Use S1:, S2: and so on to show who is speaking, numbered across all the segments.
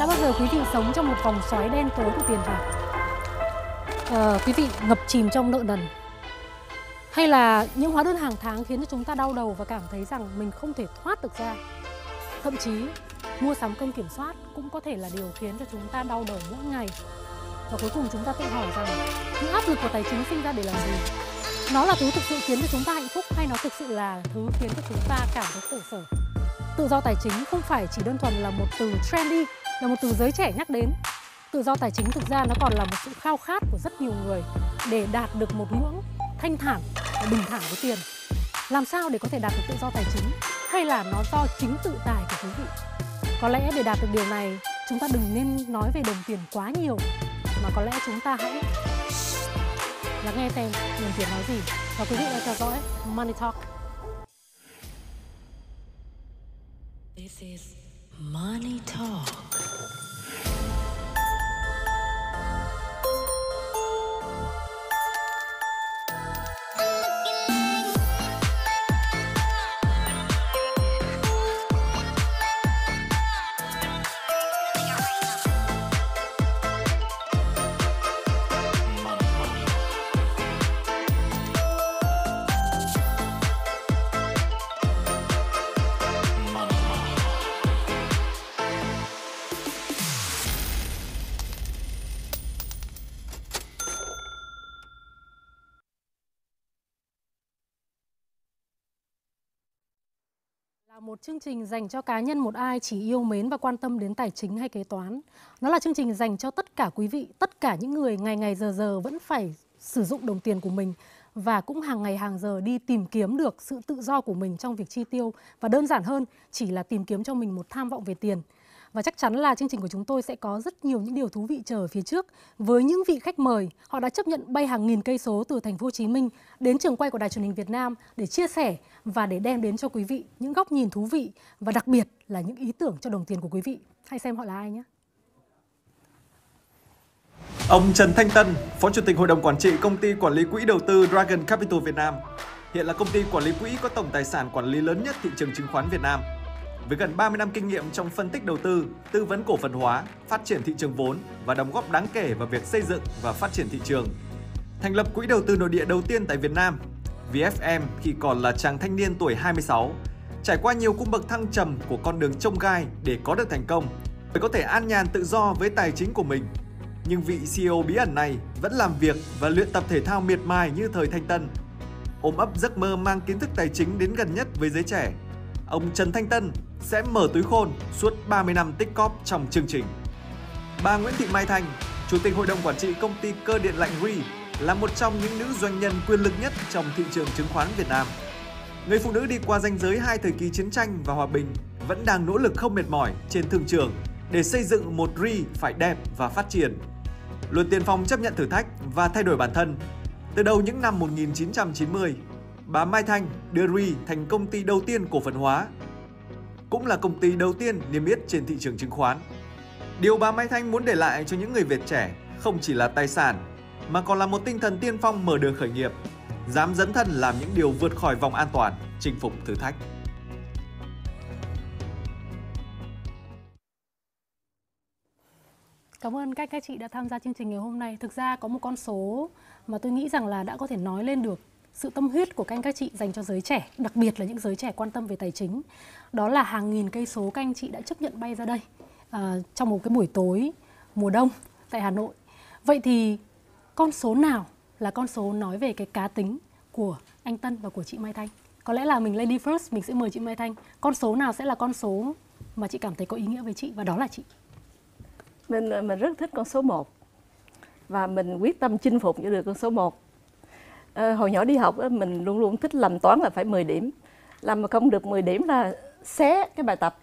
S1: Đã bao giờ quý vị sống trong một vòng xoáy đen tối của tiền bạc? À, quý vị ngập chìm trong nợ nần. Hay là những hóa đơn hàng tháng khiến cho chúng ta đau đầu và cảm thấy rằng mình không thể thoát được ra? Thậm chí mua sắm không kiểm soát cũng có thể là điều khiến cho chúng ta đau đầu mỗi ngày. Và cuối cùng chúng ta tự hỏi rằng những áp lực của tài chính sinh ra để làm gì? Nó là thứ thực sự khiến cho chúng ta hạnh phúc hay nó thực sự là thứ khiến cho chúng ta cảm thấy khổ sở? Tự do tài chính không phải chỉ đơn thuần là một từ trendy là một từ giới trẻ nhắc đến. Tự do tài chính thực ra nó còn là một sự khao khát của rất nhiều người để đạt được một ngưỡng thanh thản và bình thản với tiền. Làm sao để có thể đạt được tự do tài chính? Hay là nó do chính tự tài của quý vị? Có lẽ để đạt được điều này, chúng ta đừng nên nói về đồng tiền quá nhiều, mà có lẽ chúng ta hãy lắng nghe xem đồng tiền nói gì. Và quý vị đang theo dõi Money Talk.
S2: This is Money Talk.
S1: Một chương trình dành cho cá nhân một ai chỉ yêu mến và quan tâm đến tài chính hay kế toán. Nó là chương trình dành cho tất cả quý vị, tất cả những người ngày ngày giờ giờ vẫn phải sử dụng đồng tiền của mình và cũng hàng ngày hàng giờ đi tìm kiếm được sự tự do của mình trong việc chi tiêu và đơn giản hơn chỉ là tìm kiếm cho mình một tham vọng về tiền. Và chắc chắn là chương trình của chúng tôi sẽ có rất nhiều những điều thú vị chờ ở phía trước với những vị khách mời. Họ đã chấp nhận bay hàng nghìn cây số từ thành phố Hồ Chí Minh đến trường quay của Đài truyền hình Việt Nam để chia sẻ và để đem đến cho quý vị những góc nhìn thú vị và đặc biệt là những ý tưởng cho đồng tiền của quý vị. Hãy xem họ là ai nhé.
S3: Ông Trần Thanh Tân, Phó Chủ tịch Hội đồng Quản trị Công ty Quản lý Quỹ Đầu tư Dragon Capital Việt Nam, hiện là công ty quản lý quỹ có tổng tài sản quản lý lớn nhất thị trường chứng khoán Việt Nam. Với gần 30 năm kinh nghiệm trong phân tích đầu tư, tư vấn cổ phần hóa, phát triển thị trường vốn và đóng góp đáng kể vào việc xây dựng và phát triển thị trường. Thành lập quỹ đầu tư nội địa đầu tiên tại Việt Nam, VFM khi còn là chàng thanh niên tuổi 26, trải qua nhiều cung bậc thăng trầm của con đường trông gai để có được thành công, để có thể an nhàn tự do với tài chính của mình. Nhưng vị CEO bí ẩn này vẫn làm việc và luyện tập thể thao miệt mài như thời thanh tân. Ôm ấp giấc mơ mang kiến thức tài chính đến gần nhất với giới trẻ, ông Trần Thanh Tân sẽ mở túi khôn suốt 30 năm tích cóp trong chương trình. Bà Nguyễn Thị Mai Thanh, Chủ tịch Hội đồng Quản trị Công ty Cơ điện lạnh Ri, là một trong những nữ doanh nhân quyền lực nhất trong thị trường chứng khoán Việt Nam. Người phụ nữ đi qua ranh giới hai thời kỳ chiến tranh và hòa bình vẫn đang nỗ lực không mệt mỏi trên thương trường để xây dựng một RE phải đẹp và phát triển. Luôn tiên phong chấp nhận thử thách và thay đổi bản thân. Từ đầu những năm 1990, bà Mai Thanh đưa RE thành công ty đầu tiên cổ phần hóa cũng là công ty đầu tiên niêm yết trên thị trường chứng khoán. Điều bà Mai Thanh muốn để lại cho những người Việt trẻ không chỉ là tài sản, mà còn là một tinh thần tiên phong mở đường khởi nghiệp, dám dấn thân làm những điều vượt khỏi vòng an toàn, chinh phục thử thách.
S1: Cảm ơn các các chị đã tham gia chương trình ngày hôm nay. Thực ra có một con số mà tôi nghĩ rằng là đã có thể nói lên được sự tâm huyết của các anh các chị dành cho giới trẻ, đặc biệt là những giới trẻ quan tâm về tài chính. Đó là hàng nghìn cây số các anh chị đã chấp nhận bay ra đây à, trong một cái buổi tối mùa đông tại Hà Nội. Vậy thì con số nào là con số nói về cái cá tính của anh Tân và của chị Mai Thanh? Có lẽ là mình lady first, mình sẽ mời chị Mai Thanh. Con số nào sẽ là con số mà chị cảm thấy có ý nghĩa với chị và đó là chị?
S4: Mình ờ, mình rất thích con số 1 và mình quyết tâm chinh phục cho được con số 1 à, ờ, hồi nhỏ đi học mình luôn luôn thích làm toán là phải 10 điểm làm mà không được 10 điểm là xé cái bài tập.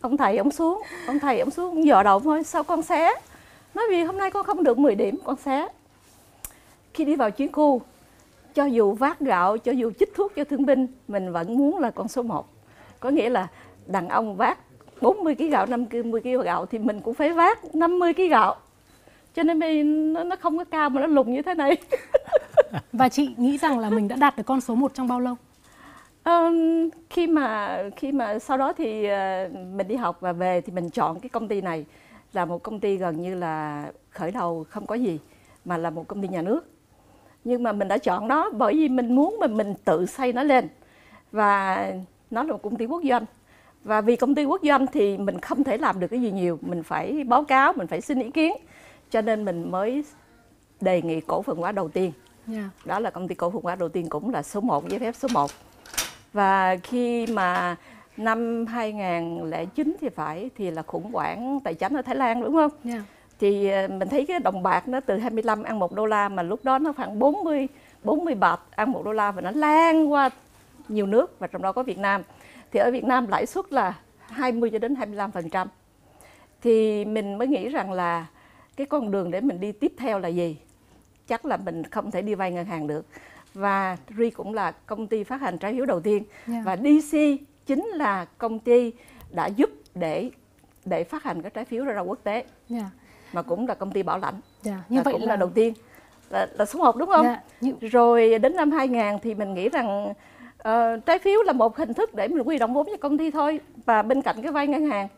S4: Ông thầy ông xuống ông thầy ông xuống ông dò đầu thôi sao con xé? Nói vì hôm nay con không được 10 điểm con xé. Khi đi vào chuyến khu cho dù vác gạo cho dù chích thuốc cho thương binh mình vẫn muốn là con số 1 có nghĩa là đàn ông vác 40 kg gạo 50 kg gạo thì mình cũng phải vác 50 kg gạo. Cho nên mình nó, nó không có cao mà nó lùn như thế này.
S1: Và chị nghĩ rằng là mình đã đạt được con số 1 trong bao lâu?
S4: Um, khi mà khi mà sau đó thì uh, mình đi học và về thì mình chọn cái công ty này là một công ty gần như là khởi đầu không có gì mà là một công ty nhà nước. Nhưng mà mình đã chọn nó bởi vì mình muốn mình mình tự xây nó lên. Và nó là một công ty quốc doanh. Và vì công ty quốc doanh thì mình không thể làm được cái gì nhiều. Mình phải báo cáo mình phải xin ý kiến. Cho nên mình mới đề nghị cổ phần hóa đầu tiên.
S1: Yeah.
S4: đó là công ty cổ phần hóa đầu tiên cũng là số 1 giấy phép số 1 và khi mà năm 2009 thì phải thì là khủng hoảng tài chính ở Thái Lan đúng không
S1: Yeah.
S4: thì ờ, mình thấy cái đồng bạc nó từ 25 ăn 1 đô la mà lúc đó nó khoảng 40 40 bạc ăn 1 đô la và nó lan qua nhiều nước và trong đó có Việt Nam. Thì ở Việt Nam lãi suất là 20 cho đến 25%. Thì mình mới nghĩ rằng là cái con đường để mình đi tiếp theo là gì? Chắc là mình không thể đi vay ngân hàng được. Và RI cũng là công ty phát hành trái phiếu đầu tiên
S1: Yeah.
S4: và DC chính là công ty đã giúp để để phát hành các trái phiếu ra quốc tế
S1: Yeah.
S4: mà cũng là công ty bảo lãnh
S1: Yeah. Như
S4: và
S1: vậy
S4: cũng
S1: là,
S4: là đầu tiên là, là số 1 đúng không?
S1: Dạ, như-
S4: Rồi đến năm 2000 thì mình nghĩ rằng ờ, trái phiếu là một hình thức để mình huy động vốn cho công ty thôi và bên cạnh cái vay ngân hàng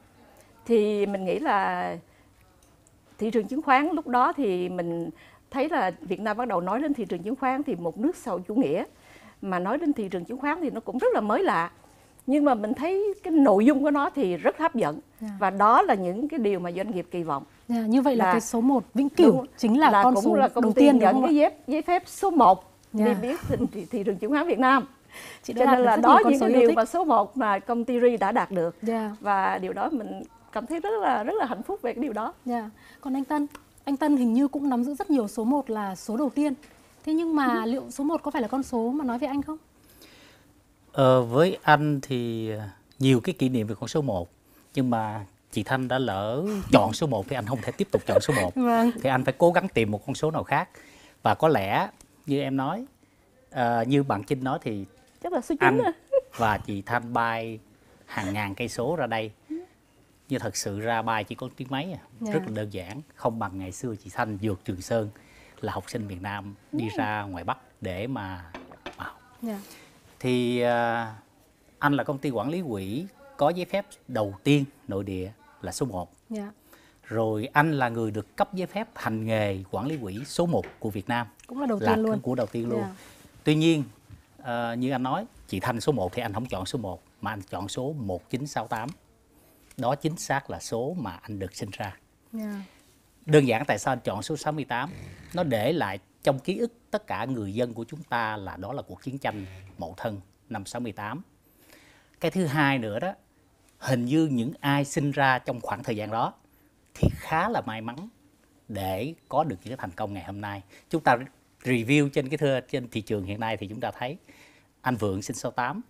S4: thì mình nghĩ là thị trường chứng khoán lúc đó thì mình thấy là Việt Nam bắt đầu nói đến thị trường chứng khoán thì một nước sau chủ nghĩa mà nói đến thị trường chứng khoán thì nó cũng rất là mới lạ nhưng mà mình thấy cái nội dung của nó thì rất hấp dẫn
S1: Dạ.
S4: và đó là những cái điều mà doanh nghiệp kỳ vọng
S1: Yeah, như vậy là,
S4: là-
S1: cái số 1 Vĩnh Cửu
S4: Đúng,
S1: chính là, con
S4: cũng
S1: số
S4: là công
S1: đầu tiên
S4: nhận cái giấy giấy phép số 1
S1: Dạ.
S4: niêm yết thị, thị trường chứng khoán Việt Nam.
S1: Chị
S4: Cho nên là đó những cái điều
S1: thích.
S4: mà số 1 mà công ty RI đã đạt được
S1: Yeah.
S4: và điều đó mình cảm thấy rất là rất là hạnh phúc về cái điều đó.
S1: Dạ. Còn anh Tân, anh Tân hình như cũng nắm giữ rất nhiều số 1 là số đầu tiên. Thế nhưng mà
S4: Ừ.
S1: liệu số 1 có phải là con số mà nói về anh không?
S5: Ờ, với anh thì ờ, nhiều cái kỷ niệm về con số 1 nhưng mà chị Thanh đã lỡ chọn số 1 thì anh không thể tiếp tục chọn số 1
S1: Vâng.
S5: thì anh phải cố gắng tìm một con số nào khác và có lẽ như em nói ờ, như bạn Trinh nói thì
S4: Chắc là số 9
S5: anh
S4: à.
S5: và chị Thanh bay hàng ngàn cây số ra đây nhưng thật sự ra bay chỉ có tiếng mấy à.
S1: Dạ.
S5: rất là đơn giản không bằng ngày xưa chị Thanh vượt Trường Sơn là học sinh miền Nam đi ra ngoài Bắc để mà mà học
S1: Dạ.
S5: thì à, anh là công ty quản lý quỹ có giấy phép đầu tiên nội địa là số 1
S1: Dạ.
S5: rồi anh là người được cấp giấy phép hành nghề quản lý quỹ số 1 của Việt Nam
S1: Cũng là đầu
S5: là
S1: tiên luôn.
S5: của đầu tiên luôn
S1: Dạ.
S5: tuy nhiên à, như anh nói chị Thanh số 1 thì anh không chọn số 1 mà anh chọn số 1968 đó chính xác là số mà anh được sinh ra.
S1: Dạ.
S5: đơn giản tại sao anh chọn số 68 nó để lại trong ký ức tất cả người dân của chúng ta là đó là cuộc chiến tranh Mậu Thân năm 68 cái thứ hai nữa đó hình như những ai sinh ra trong khoảng thời gian đó thì khá là may mắn để có được những cái thành công ngày hôm nay. Chúng ta review trên cái thưa trên thị trường hiện nay thì chúng ta thấy anh Vượng sinh 68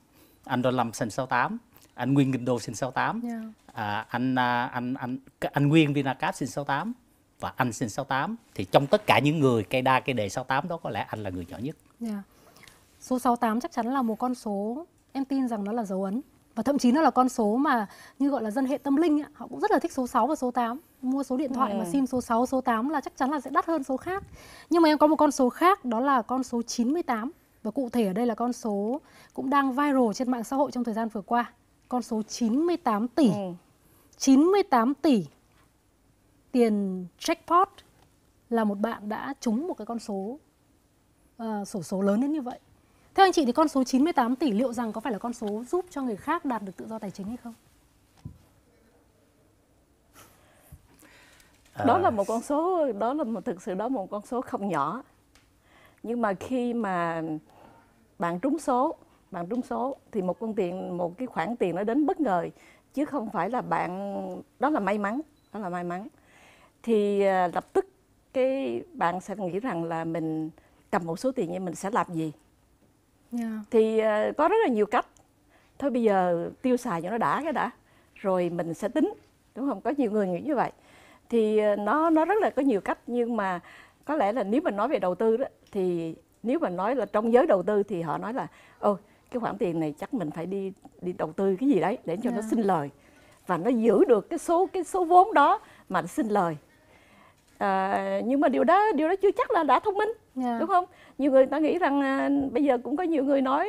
S5: anh Đô Lâm sinh 68 anh Nguyên Kinh Đô sinh 68
S1: Dạ.
S5: à, anh à, anh anh anh Nguyên Vinacap sinh 68 và anh sinh 68 thì trong tất cả những người cây đa cây đề 68 đó có lẽ anh là người nhỏ nhất.
S1: Dạ. Số 68 chắc chắn là một con số em tin rằng nó là dấu ấn. Và thậm chí nó là con số mà như gọi là dân hệ tâm linh ấy, họ cũng rất là thích số 6 và số 8 mua số điện thoại mà
S4: Ừ.
S1: sim số 6 số 8 là chắc chắn là sẽ đắt hơn số khác. Nhưng mà em có một con số khác đó là con số 98 và cụ thể ở đây là con số cũng đang viral trên mạng xã hội trong thời gian vừa qua con số 98 tỷ
S4: Ừ.
S1: 98 tỷ tiền jackpot là một bạn đã trúng một cái con số ờ, sổ số lớn đến như vậy. Theo anh chị thì con số 98 tỷ liệu rằng có phải là con số giúp cho người khác đạt được tự do tài chính hay không?
S4: đó
S5: À,
S4: là một con số đó là một thực sự đó một con số không nhỏ nhưng mà khi mà bạn trúng số bạn trúng số thì một con tiền một cái khoản tiền nó đến bất ngờ chứ không phải là bạn đó là may mắn đó là may mắn. Thì à, lập tức cái bạn sẽ nghĩ rằng là mình cầm một số tiền như mình sẽ làm gì?
S1: Yeah.
S4: thì à, có rất là nhiều cách. Thôi bây giờ tiêu xài cho nó đã cái đã rồi mình sẽ tính đúng không? Có nhiều người nghĩ như vậy. Thì à, nó nó rất là có nhiều cách nhưng mà có lẽ là nếu mình nói về đầu tư đó thì nếu mà nói là trong giới đầu tư thì họ nói là ô cái khoản tiền này chắc mình phải đi đi đầu tư cái gì đấy để cho nó
S1: Dạ.
S4: sinh lời. Và nó giữ được cái số cái số vốn đó mà nó sinh lời. À, nhưng mà điều đó điều đó chưa chắc là đã thông minh
S1: Yeah.
S4: đúng không? Nhiều người ta nghĩ rằng à, bây giờ cũng có nhiều người nói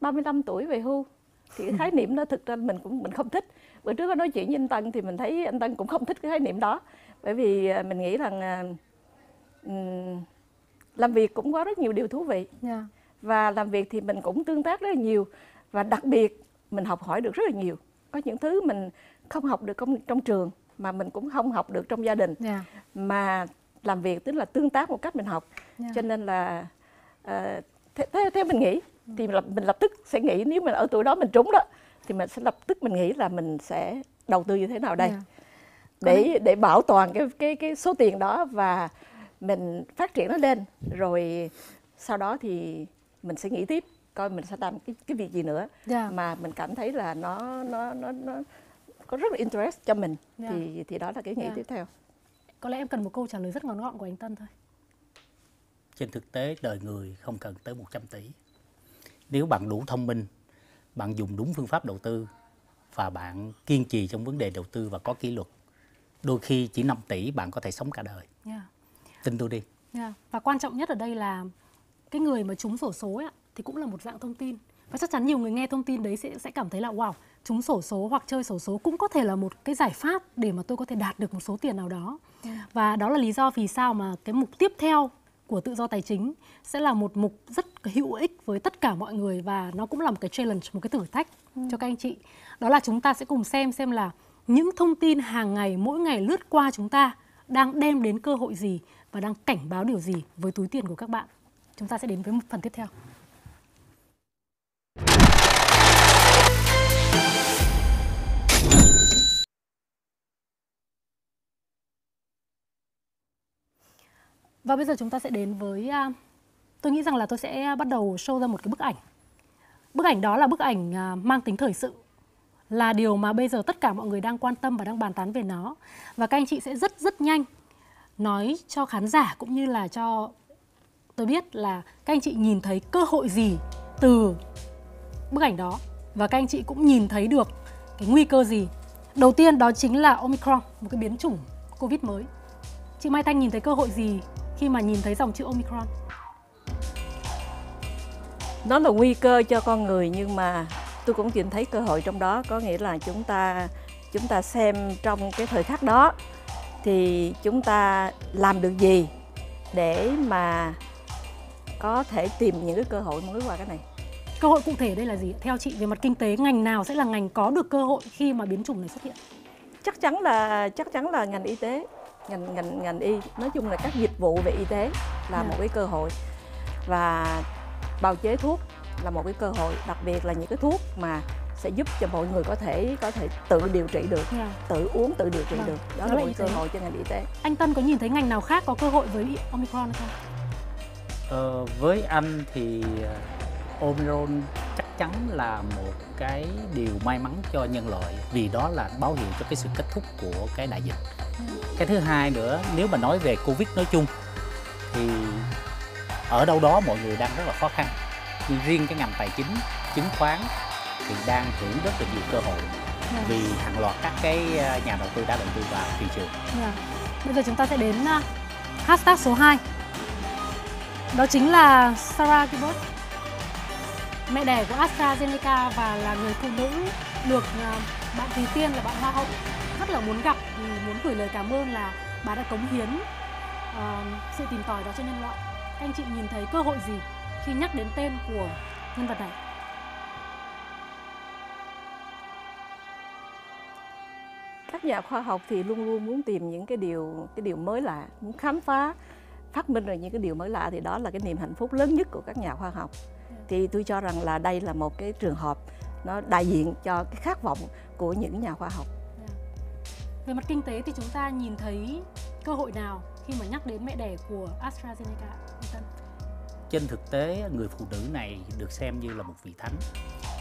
S4: 35 tuổi về hưu. Thì cái khái niệm đó thực ra mình cũng mình không thích. Bữa trước có nói chuyện với anh Tân thì mình thấy anh Tân cũng không thích cái khái niệm đó. Bởi vì à, mình nghĩ rằng à, làm việc cũng có rất nhiều điều thú vị.
S1: Dạ.
S4: Và làm việc thì mình cũng tương tác rất là nhiều và đặc biệt mình học hỏi được rất là nhiều có những thứ mình không học được trong, trong trường mà mình cũng không học được trong gia đình
S1: Dạ.
S4: mà làm việc tức là tương tác một cách mình học
S1: Dạ.
S4: cho nên là ờ, theo, theo, theo mình nghĩ thì lập, mình lập tức sẽ nghĩ nếu mà ở tuổi đó mình trúng đó thì mình sẽ lập tức mình nghĩ là mình sẽ đầu tư như thế nào đây
S1: Dạ.
S4: để để bảo toàn cái cái cái số tiền đó và mình phát triển nó lên rồi sau đó thì mình sẽ nghĩ tiếp coi mình sẽ làm cái cái việc gì nữa
S1: Dạ.
S4: mà mình cảm thấy là nó nó nó nó có rất là interest cho mình
S1: Dạ.
S4: thì thì đó là cái nghĩ
S1: Dạ.
S4: tiếp theo
S1: Có lẽ em cần một câu trả lời rất ngắn gọn của anh Tân thôi.
S5: trên thực tế đời người không cần tới 100 tỷ nếu bạn đủ thông minh bạn dùng đúng phương pháp đầu tư và bạn kiên trì trong vấn đề đầu tư và có kỷ luật đôi khi chỉ 5 tỷ bạn có thể sống cả đời
S1: Dạ.
S5: tin tôi đi
S1: Dạ. Và quan trọng nhất ở đây là cái người mà trúng sổ số ấy, thì cũng là một dạng thông tin. Và chắc chắn nhiều người nghe thông tin đấy sẽ sẽ cảm thấy là wow, trúng sổ số hoặc chơi sổ số cũng có thể là một cái giải pháp để mà tôi có thể đạt được một số tiền nào đó. Và đó là lý do vì sao mà cái mục tiếp theo của tự do tài chính sẽ là một mục rất hữu ích với tất cả mọi người và nó cũng là một cái challenge, một cái thử thách cho các anh chị. Đó là chúng ta sẽ cùng xem xem là những thông tin hàng ngày mỗi ngày lướt qua chúng ta đang đem đến cơ hội gì và đang cảnh báo điều gì với túi tiền của các bạn. Chúng ta sẽ đến với một phần tiếp theo. Và bây giờ chúng ta sẽ đến với à, tôi nghĩ rằng là tôi sẽ bắt đầu show ra một cái bức ảnh. Bức ảnh đó là bức ảnh à, mang tính thời sự, là điều mà bây giờ tất cả mọi người đang quan tâm và đang bàn tán về nó. Và các anh chị sẽ rất rất nhanh nói cho khán giả cũng như là cho tôi biết là các anh chị nhìn thấy cơ hội gì từ bức ảnh đó và các anh chị cũng nhìn thấy được cái nguy cơ gì. Đầu tiên đó chính là Omicron, một cái biến chủng Covid mới. Chị Mai Thanh nhìn thấy cơ hội gì khi mà nhìn thấy dòng chữ Omicron?
S4: nó là nguy cơ cho con người nhưng mà tôi cũng nhìn thấy cơ hội trong đó có nghĩa là chúng ta chúng ta xem trong cái thời khắc đó thì chúng ta làm được gì để mà có thể tìm những cái cơ hội mới qua cái này
S1: Cơ hội cụ thể đây là gì? Theo chị về mặt kinh tế, ngành nào sẽ là ngành có được cơ hội khi mà biến chủng này xuất hiện?
S4: chắc chắn là chắc chắn là ngành y tế ngành ngành ngành y nói chung là các dịch vụ về y tế là
S1: Dạ.
S4: một cái cơ hội và bào chế thuốc là một cái cơ hội đặc biệt là những cái thuốc mà sẽ giúp cho mọi người có thể có thể tự điều trị được
S1: Yeah.
S4: tự uống tự điều trị
S1: Vâng,
S4: được đó
S1: đó
S4: là
S1: là
S4: một cơ hội cho ngành y tế
S1: Anh Tân có nhìn thấy ngành nào khác có cơ hội với Omicron không?
S5: Ờ, với anh thì ờ, Omicron chắc chắn là một cái điều may mắn cho nhân loại vì đó là báo hiệu cho cái sự kết thúc của cái đại dịch. Cái thứ hai nữa, nếu mà nói về Covid nói chung thì ở đâu đó mọi người đang rất là khó khăn. Nhưng riêng cái ngành tài chính, chứng khoán thì đang hưởng rất là nhiều cơ hội
S1: Yeah.
S5: vì hàng loạt các cái ờ, nhà đầu tư đã đầu tư vào thị trường.
S1: Yeah. Bây giờ chúng ta sẽ đến uh, hashtag số 2 đó chính là Sarah Gilbert Mẹ đẻ của AstraZeneca và là người phụ nữ được à, bạn Thùy Tiên là bạn Hoa hậu rất là muốn gặp vì muốn gửi lời cảm ơn là bà đã cống hiến uh, sự tìm tòi đó cho nhân loại. Anh chị nhìn thấy cơ hội gì khi nhắc đến tên của nhân vật này?
S4: các nhà khoa học thì luôn luôn muốn tìm những cái điều cái điều mới lạ muốn khám phá phát minh ra những cái điều mới lạ thì đó là cái niềm hạnh phúc lớn nhất của các nhà khoa học thì tôi cho rằng là đây là một cái trường hợp nó đại diện cho cái khát vọng của những nhà khoa học
S1: Về mặt kinh tế thì chúng ta nhìn thấy cơ hội nào khi mà nhắc đến mẹ đẻ của AstraZeneca? Tân?
S5: trên thực tế người phụ nữ này được xem như là một vị thánh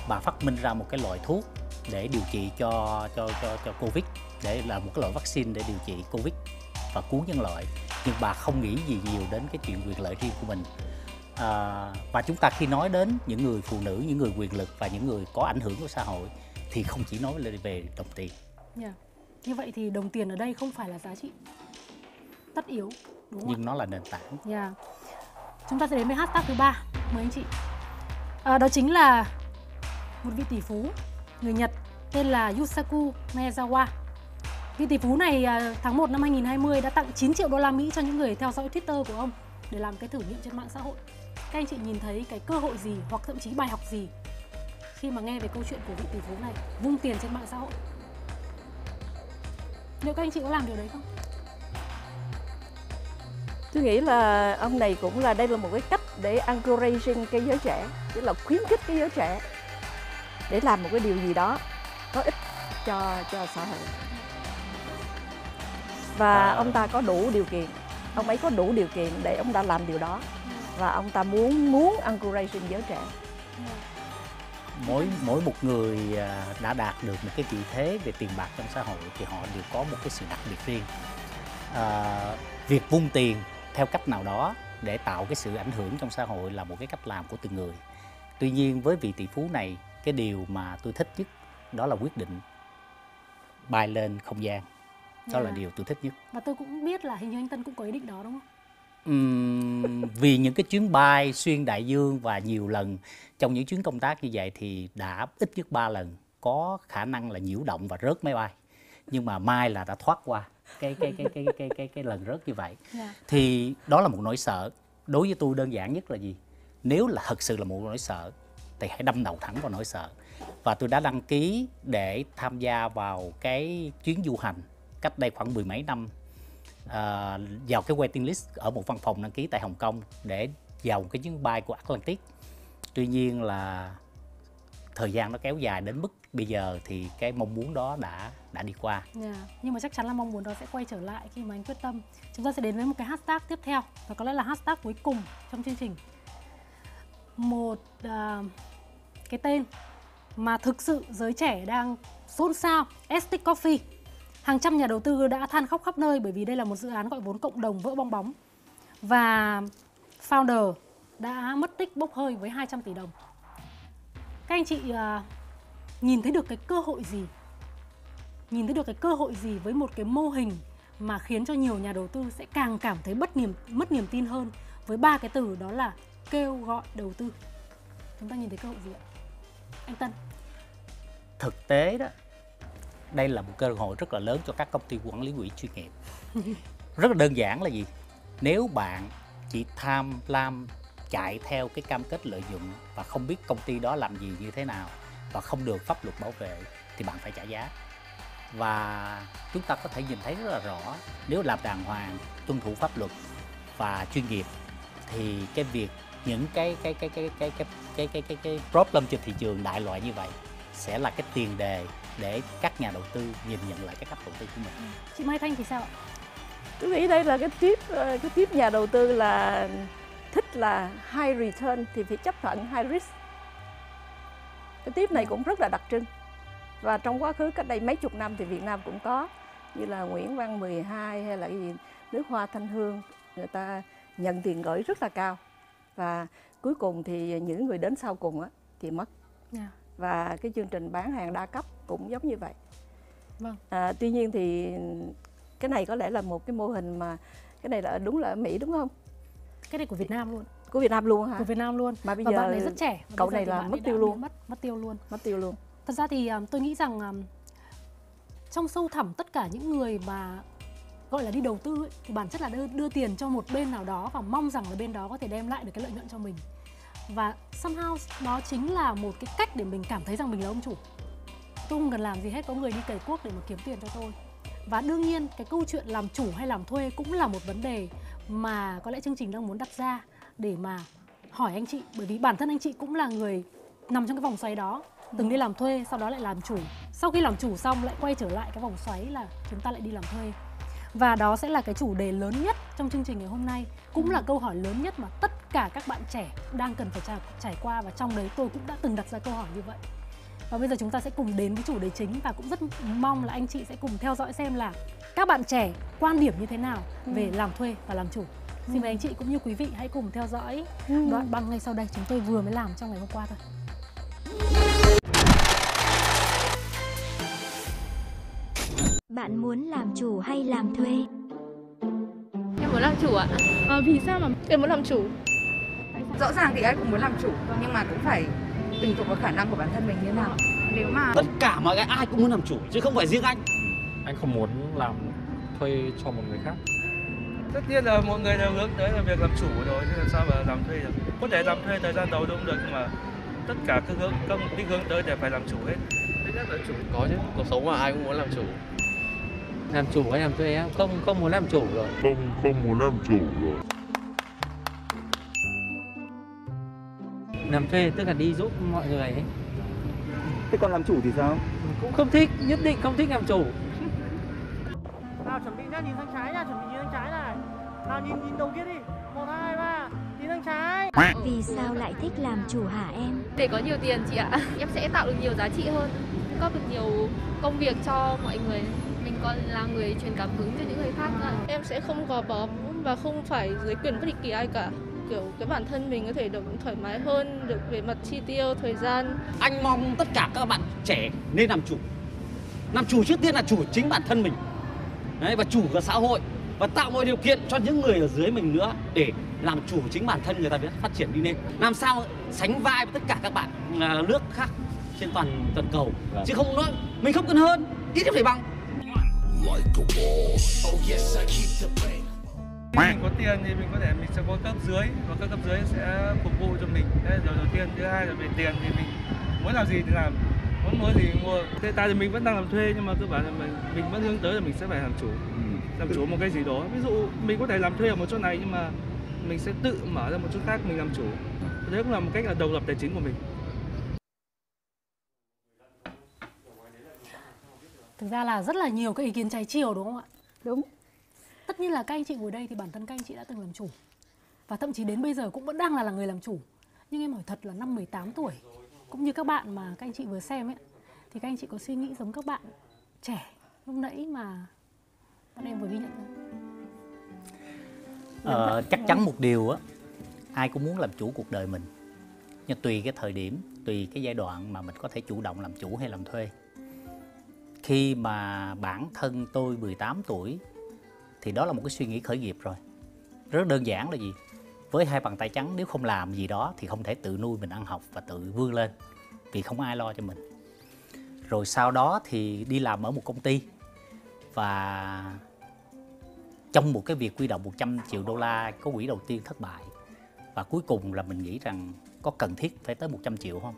S5: bà phát minh ra một cái loại thuốc để điều trị cho cho cho cho covid để là một cái loại vaccine để điều trị covid và cứu nhân loại nhưng bà không nghĩ gì nhiều đến cái chuyện quyền lợi riêng của mình à, và chúng ta khi nói đến những người phụ nữ những người quyền lực và những người có ảnh hưởng của xã hội thì không chỉ nói về- đồng tiền
S1: Yeah. Như vậy thì đồng tiền ở đây không phải là giá trị tất yếu, đúng không
S5: nhưng nó là nền tảng
S1: Yeah. Chúng ta sẽ đến với hashtag thứ ba, mời anh chị. À, đó chính là một vị tỷ phú người Nhật tên là Yusaku Maezawa. Vị tỷ phú này à, tháng 1 năm 2020 đã tặng 9 triệu đô la Mỹ cho những người theo dõi Twitter của ông để làm cái thử nghiệm trên mạng xã hội. Các anh chị nhìn thấy cái cơ hội gì hoặc thậm chí bài học gì khi mà nghe về câu chuyện của vị tỷ phú này vung tiền trên mạng xã hội? Liệu các anh chị có làm điều đấy không?
S4: tôi nghĩ là ông này cũng là, đây là một cái cách để encouraging cái giới trẻ, tức là khuyến khích cái giới trẻ để làm một cái điều gì đó có ích cho cho xã hội và
S5: À.
S4: ông ta có đủ điều kiện. Ông ấy có đủ điều kiện để ông ta làm điều đó. Và ông ta muốn muốn encouraging giới trẻ.
S5: Mỗi mỗi một người à, đã đạt được một cái vị thế về tiền bạc trong xã hội thì họ đều có một cái sự đặc biệt riêng. À, việc vung tiền theo cách nào đó để tạo cái sự ảnh hưởng trong xã hội là một cái cách làm của từng người. Tuy nhiên với vị tỷ phú này cái điều mà tôi thích nhất đó là quyết định bay lên không gian đó là
S1: Dạ.
S5: điều tôi thích nhất
S1: Và tôi cũng biết là hình như anh Tân cũng có ý định đó đúng không?
S5: Ừm, vì những cái chuyến bay xuyên đại dương và nhiều lần trong những chuyến công tác như vậy thì đã ít nhất 3 lần có khả năng là nhiễu động và rớt máy bay nhưng mà mai là đã thoát qua cái cái cái cái cái cái cái lần rớt như vậy
S1: Dạ.
S5: thì đó là một nỗi sợ đối với tôi đơn giản nhất là gì nếu là thật sự là một nỗi sợ thì hãy đâm đầu thẳng vào nỗi sợ và tôi đã đăng ký để tham gia vào cái chuyến du hành cách đây khoảng mười mấy năm à, vào cái waiting list ở một văn phòng đăng ký tại Hồng Kông để vào cái chuyến bay của Atlantic tuy nhiên là thời gian nó kéo dài đến mức bây giờ thì cái mong muốn đó đã đã đi qua
S1: yeah. Nhưng mà chắc chắn là mong muốn đó sẽ quay trở lại khi mà anh quyết tâm. Chúng ta sẽ đến với một cái hashtag tiếp theo và có lẽ là hashtag cuối cùng trong chương trình. Một uh, cái tên mà thực sự giới trẻ đang xôn xao, Estic Coffee. Hàng trăm nhà đầu tư đã than khóc khắp nơi bởi vì đây là một dự án gọi vốn cộng đồng vỡ bong bóng. Và founder đã mất tích bốc hơi với 200 tỷ đồng. Các anh chị à, nhìn thấy được cái cơ hội gì nhìn thấy được cái cơ hội gì với một cái mô hình mà khiến cho nhiều nhà đầu tư sẽ càng cảm thấy bất niềm, mất niềm tin hơn với ba cái từ đó là kêu gọi đầu tư chúng ta nhìn thấy cơ hội gì ạ anh Tân
S5: thực tế đó đây là một cơ hội rất là lớn cho các công ty quản lý quỹ chuyên nghiệp. Rất là đơn giản là gì? Nếu bạn chỉ tham lam chạy theo cái cam kết lợi nhuận và không biết công ty đó làm gì như thế nào và không được pháp luật bảo vệ thì bạn phải trả giá. Và chúng ta có thể nhìn thấy rất là rõ nếu làm đàng hoàng tuân thủ pháp luật và chuyên nghiệp thì cái việc những cái cái cái cái cái cái cái cái cái, cái problem trên thị trường đại loại như vậy sẽ là cái tiền đề để các nhà đầu tư nhìn nhận lại cái cách đầu tư của mình.
S1: Chị Mai Thanh thì sao ạ?
S4: Tôi nghĩ đây là cái tip ờ, cái tip nhà đầu tư là thích là high return thì phải chấp nhận high risk. Cái tip này cũng rất là đặc trưng. Và trong quá khứ cách đây mấy chục năm thì Việt Nam cũng có như là Nguyễn Văn 12 hay là cái gì nước hoa thanh hương người ta nhận tiền gửi rất là cao. Và cuối cùng thì những người đến sau cùng á, thì mất.
S1: Dạ.
S4: và cái chương trình bán hàng đa cấp cũng giống như vậy
S1: Vâng.
S4: à, tuy nhiên thì cái này có lẽ là một cái mô hình mà cái này là đúng là ở Mỹ đúng không
S1: cái này của Việt Nam luôn
S4: của Việt Nam luôn hả
S1: của Việt Nam luôn
S4: mà bây
S1: và
S4: giờ
S1: bạn ấy rất trẻ và
S4: cậu này là mất tiêu luôn.
S1: mất mất tiêu luôn
S4: mất tiêu luôn
S1: Thật ra thì um, tôi nghĩ rằng um, trong sâu thẳm tất cả những người mà gọi là đi đầu tư ấy, thì bản chất là đưa, đưa tiền cho một bên nào đó và mong rằng là bên đó có thể đem lại được cái lợi nhuận cho mình. Và somehow đó chính là một cái cách để mình cảm thấy rằng mình là ông chủ. Tôi không cần làm gì hết, có người đi cày cuốc để mà kiếm tiền cho tôi. Và đương nhiên cái câu chuyện làm chủ hay làm thuê cũng là một vấn đề mà có lẽ chương trình đang muốn đặt ra để mà hỏi anh chị. Bởi vì bản thân anh chị cũng là người nằm trong cái vòng xoáy đó. Từng đi làm thuê sau đó lại làm chủ. Sau khi làm chủ xong lại quay trở lại cái vòng xoáy là chúng ta lại đi làm thuê. Và đó sẽ là cái chủ đề lớn nhất trong chương trình ngày hôm nay. Cũng là câu hỏi lớn nhất mà tất cả các bạn trẻ đang cần phải trải, trải qua. Và trong đấy tôi cũng đã từng đặt ra câu hỏi như vậy và bây giờ chúng ta sẽ cùng đến với chủ đề chính và cũng rất mong là anh chị sẽ cùng theo dõi xem là các bạn trẻ quan điểm như thế nào về làm thuê và làm chủ xin mời anh chị cũng như quý vị hãy cùng theo dõi đoạn băng ngay sau đây chúng tôi vừa mới làm trong ngày hôm qua thôi
S6: Bạn muốn làm chủ hay làm thuê?
S7: Em muốn làm chủ ạ. À, vì sao mà em muốn làm chủ?
S8: rõ ràng thì ai cũng muốn làm chủ nhưng mà cũng phải tùy thuộc vào khả năng của bản thân mình như thế nào. Nếu mà
S9: tất cả mọi cái ai cũng muốn làm chủ chứ không phải riêng anh.
S10: Anh không muốn làm thuê cho một người khác.
S11: Tất nhiên là mọi người đều hướng tới là việc làm chủ rồi chứ làm sao mà làm thuê được. Có thể làm thuê thời gian đầu cũng được nhưng mà tất cả các hướng công ty hướng tới đều phải làm chủ hết.
S10: Thứ nhất là chủ có chứ cuộc sống mà ai cũng muốn làm chủ. Làm chủ hay làm thuê á không không muốn làm chủ rồi.
S12: Không không muốn làm chủ rồi
S10: làm thuê tức là đi giúp mọi người ấy
S13: thế còn làm chủ thì sao
S10: cũng không thích nhất định không thích làm chủ
S14: nào chuẩn bị nhá nhìn sang trái nhá chuẩn bị nhìn sang trái này nào nhìn nhìn đầu kia đi một hai ba nhìn sang trái
S6: Vì sao lại thích làm chủ hả em?
S7: Để có nhiều tiền chị ạ. Em sẽ tạo được nhiều giá trị hơn, cấp được nhiều công việc cho mọi người. Mình còn là người truyền cảm hứng cho những người khác nữa.
S15: Em sẽ không gò bó và không phải dưới quyền bất kỳ ai cả kiểu cái bản thân mình có thể được thoải mái hơn được về mặt chi tiêu thời gian.
S9: Anh mong tất cả các bạn trẻ nên làm chủ. Làm chủ trước tiên là chủ chính bản thân mình. Đấy, và chủ của xã hội. Và tạo mọi điều kiện cho những người ở dưới mình nữa để làm chủ chính bản thân người ta biết phát triển đi lên. Làm sao sánh vai với tất cả các bạn à, nước khác trên toàn toàn cầu.
S13: Vâng.
S9: chứ không nói mình không cần hơn ít nhất phải bằng
S11: mình có tiền thì mình có thể mình sẽ có cấp dưới và các cấp dưới sẽ phục vụ cho mình. Đấy là điều đầu tiên. Thứ hai là về tiền thì mình muốn làm gì thì làm. Muốn mua gì thì mua. Hiện tại thì mình vẫn đang làm thuê nhưng mà cơ bản là mình mình vẫn hướng tới là mình sẽ phải làm chủ. Làm chủ một cái gì đó. Ví dụ mình có thể làm thuê ở một chỗ này nhưng mà mình sẽ tự mở ra một chỗ khác mình làm chủ. Đấy cũng là một cách là độc lập tài chính của mình.
S1: Thực ra là rất là nhiều các ý kiến trái chiều đúng không ạ?
S4: Đúng.
S1: Tất nhiên là các anh chị ngồi đây thì bản thân các anh chị đã từng làm chủ. Và thậm chí đến bây giờ cũng vẫn đang là, là người làm chủ. Nhưng em hỏi thật là năm 18 tuổi cũng như các bạn mà các anh chị vừa xem ấy thì các anh chị có suy nghĩ giống các bạn trẻ lúc nãy mà bọn em vừa ghi nhận không?
S5: Ờ, chắc chắn một điều á ai cũng muốn làm chủ cuộc đời mình nhưng tùy cái thời điểm tùy cái giai đoạn mà mình có thể chủ động làm chủ hay làm thuê khi mà bản thân tôi 18 tuổi thì đó là một cái suy nghĩ khởi nghiệp rồi. Rất đơn giản là gì? Với hai bàn tay trắng, nếu không làm gì đó thì không thể tự nuôi mình ăn học và tự vươn lên, vì không ai lo cho mình. Rồi sau đó thì đi làm ở một công ty và trong một cái việc quy động 100 triệu đô la có quỹ đầu tiên thất bại. Và cuối cùng là mình nghĩ rằng có cần thiết phải tới 100 triệu không?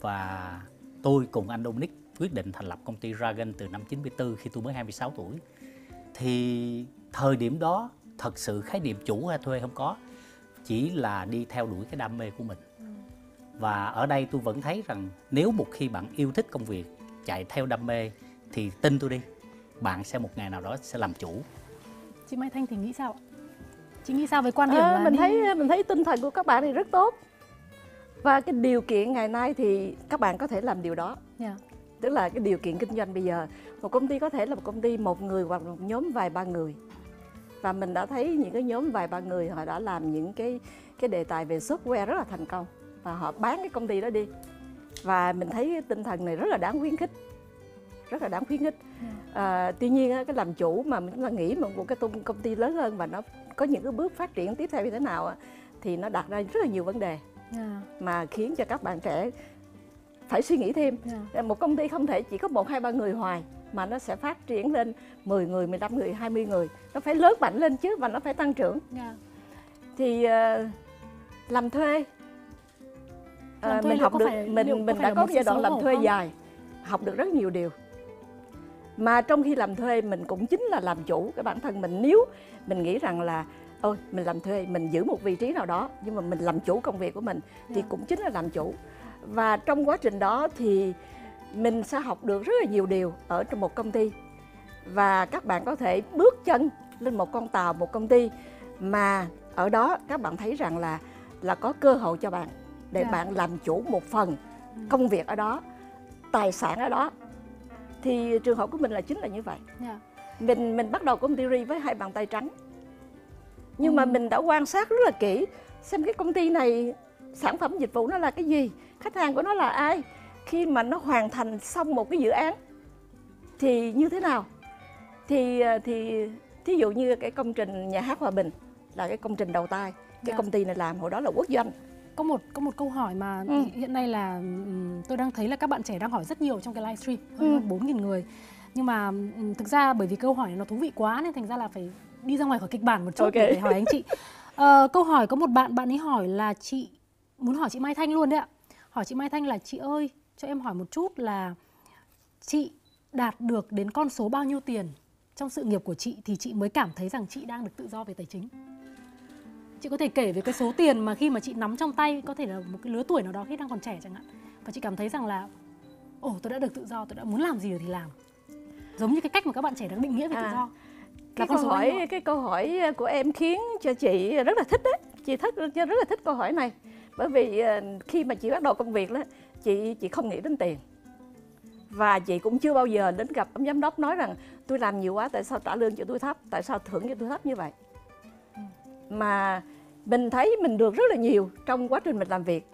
S5: Và tôi cùng anh Dominic quyết định thành lập công ty Dragon từ năm 94 khi tôi mới 26 tuổi thì thời điểm đó thật sự khái niệm chủ hay thuê không có chỉ là đi theo đuổi cái đam mê của mình và ở đây tôi vẫn thấy rằng nếu một khi bạn yêu thích công việc chạy theo đam mê thì tin tôi đi bạn sẽ một ngày nào đó sẽ làm chủ
S1: Chị Mai Thanh thì nghĩ sao? ạ? Chị nghĩ sao về quan điểm
S4: Ờ,
S1: là
S4: mình
S1: đi-
S4: thấy mình thấy tinh thần của các bạn thì rất tốt và cái điều kiện ngày nay thì các bạn có thể làm điều đó
S1: Dạ.
S4: Tức là cái điều kiện kinh doanh bây giờ một công ty có thể là một công ty một người hoặc một nhóm vài ba người. Và mình đã thấy những cái nhóm vài ba người họ đã làm những cái cái đề tài về software rất là thành công và họ bán cái công ty đó đi. Và mình thấy cái tinh thần này rất là đáng khuyến khích rất là đáng khuyến khích. À, tuy nhiên cái làm chủ mà mình là nghĩ mà một cái tung- công ty lớn hơn và nó có những cái bước phát triển tiếp theo như thế nào thì nó đặt ra rất là nhiều vấn đề
S1: Dạ.
S4: mà khiến cho các bạn trẻ phải suy nghĩ thêm
S1: Dạ.
S4: một công ty không thể chỉ có một hai ba người hoài mà nó sẽ phát triển lên 10 người, 15 người, 20 người nó phải lớn mạnh lên chứ và nó phải tăng trưởng
S1: Dạ.
S4: thì ờ, làm thuê ờ,
S1: Làm thuê
S4: mình học được
S1: phải-
S4: mình mình đã có giai đoạn làm thuê
S1: không?
S4: dài học được rất nhiều điều mà trong khi làm thuê mình cũng chính là làm chủ cái bản thân mình nếu mình nghĩ rằng là ôi mình làm thuê mình giữ một vị trí nào đó nhưng mà mình làm chủ công việc của mình thì
S1: Dạ.
S4: cũng chính là làm chủ và trong quá trình đó thì mình sẽ học được rất là nhiều điều ở trong một công ty và các bạn có thể bước chân lên một con tàu một công ty mà ở đó các bạn thấy rằng là là có cơ hội cho bạn để
S1: Dạ.
S4: bạn làm chủ một phần công việc ở đó tài sản ở đó thì trường hợp của mình là chính là như vậy
S1: Dạ.
S4: mình mình bắt đầu công ty ri với hai bàn tay trắng nhưng mà
S1: Ừ.
S4: mình đã quan sát rất là kỹ xem cái công ty này sản phẩm dịch vụ nó là cái gì khách hàng của nó là ai khi mà nó hoàn thành xong một cái dự án thì như thế nào thì ờ, thì thí dụ như cái công trình nhà hát hòa bình là cái công trình đầu tay cái
S1: Dạ.
S4: công ty này làm hồi đó là quốc doanh
S1: có một có một câu hỏi mà
S4: Ừ.
S1: hiện nay là tôi đang thấy là các bạn trẻ đang hỏi rất nhiều trong cái livestream hơn
S4: Ừ.
S1: hơn 4.000 người. Nhưng mà thực ra bởi vì câu hỏi này nó thú vị quá nên thành ra là phải đi ra ngoài khỏi kịch bản một chút
S4: Ok.
S1: để hỏi anh chị. Ờ, câu hỏi có một bạn bạn ấy hỏi là chị muốn hỏi chị Mai Thanh luôn đấy ạ. Hỏi chị Mai Thanh là chị ơi cho em hỏi một chút là chị đạt được đến con số bao nhiêu tiền? Trong sự nghiệp của chị thì chị mới cảm thấy rằng chị đang được tự do về tài chính. Chị có thể kể về cái số tiền mà khi mà chị nắm trong tay có thể là một cái lứa tuổi nào đó khi đang còn trẻ chẳng hạn và chị cảm thấy rằng là ồ tôi đã được tự do tôi đã muốn làm gì thì làm. Giống như cái cách mà các bạn trẻ đang định nghĩa về tự
S4: À,
S1: do.
S4: Cái câu hỏi cái câu hỏi của em khiến cho chị rất là thích đấy. Chị thích rất là thích câu hỏi này bởi vì ờ, khi mà chị bắt đầu công việc đó chị chị không nghĩ đến tiền. Và chị cũng chưa bao giờ đến gặp ông giám đốc nói rằng tôi làm nhiều quá tại sao trả lương cho tôi thấp? Tại sao thưởng cho tôi thấp như vậy? Mà mình thấy mình được rất là nhiều trong quá trình mình làm việc.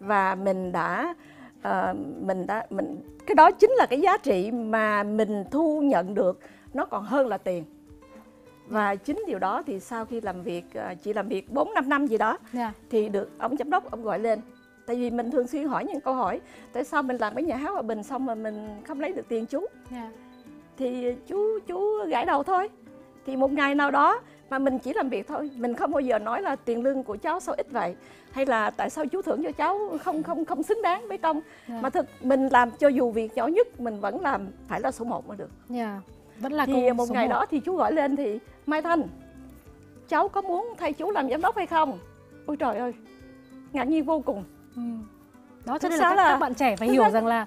S4: Và mình đã ờ, mình đã mình cái đó chính là cái giá trị mà mình thu nhận được nó còn hơn là tiền và chính điều đó thì sau khi làm việc ờ, chị làm việc 4 5 năm gì đó
S1: Dạ.
S4: thì được ông giám đốc ông gọi lên tại vì mình thường xuyên hỏi những câu hỏi tại sao mình làm cái nhà hát hòa bình xong mà mình không lấy được tiền chú
S1: Dạ.
S4: thì chú chú gãi đầu thôi thì một ngày nào đó mà mình chỉ làm việc thôi mình không bao giờ nói là tiền lương của cháu sao ít vậy hay là tại sao chú thưởng cho cháu không không không xứng đáng với công
S1: Dạ.
S4: mà thực mình làm cho dù việc nhỏ nhất mình vẫn làm phải là số 1 mới được
S1: Dạ. Vẫn là
S4: thì một ngày
S1: một.
S4: đó thì chú gọi lên thì Mai Thanh cháu có muốn thay chú làm giám đốc hay không ôi trời ơi ngạc nhiên vô cùng
S1: Ừ. đó cho nên là các,
S4: là-
S1: các bạn trẻ phải hiểu
S4: ra-
S1: rằng là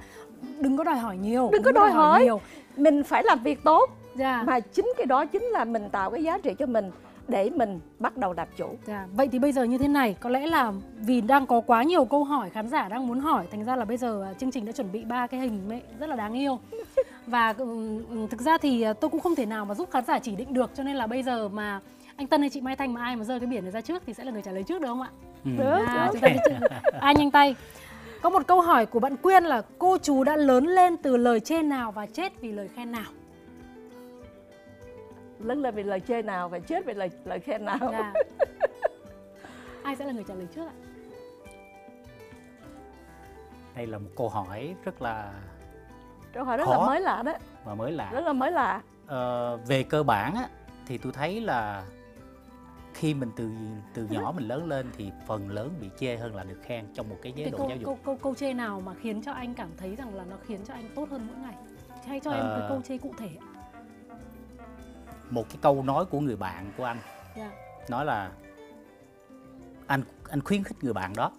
S1: đừng có đòi hỏi nhiều
S4: đừng có đòi hỏi
S1: nhiều
S4: mình phải làm việc tốt
S1: Dạ.
S4: mà chính cái đó chính là mình tạo cái giá trị cho mình để mình bắt đầu làm chủ
S1: Dạ, vậy thì bây giờ như thế này, có lẽ là vì đang có quá nhiều câu hỏi khán giả đang muốn hỏi, thành ra là bây giờ à, chương trình đã chuẩn bị ba cái hình mẹ rất là đáng yêu. Và ừm, ừm, thực ra thì à, tôi cũng không thể nào mà giúp khán giả chỉ định được, cho nên là bây giờ mà anh Tân hay chị Mai Thanh mà ai mà rơi cái biển này ra trước thì sẽ là người trả lời trước được không ạ?
S5: Ừ.
S4: Được,
S1: À,
S4: được.
S1: chúng ta đi chữ- ai nhanh tay. Có một câu hỏi của bạn Quyên là cô chú đã lớn lên từ lời chê nào và chết vì lời khen nào?
S4: Lớn lên vì lời chê nào và chết vì lời lời khen nào
S1: Dạ. Ai sẽ là người trả lời trước ạ?
S5: đây là một câu hỏi rất là
S4: câu hỏi rất
S5: Khó.
S4: là mới lạ đó
S5: và mới lạ
S4: rất là mới lạ
S5: Ờ, về cơ bản á, thì tôi thấy là khi mình từ từ nhỏ mình lớn lên thì phần lớn bị chê hơn là được khen trong một cái chế độ
S1: câu,
S5: giáo dục
S1: câu, câu, câu chê nào mà khiến cho anh cảm thấy rằng là nó khiến cho anh tốt hơn mỗi ngày hãy cho em một cái
S5: Ờ.
S1: câu chê cụ thể ạ.
S5: Một cái câu nói của người bạn của anh
S1: Dạ.
S5: nói là anh anh khuyến khích người bạn đó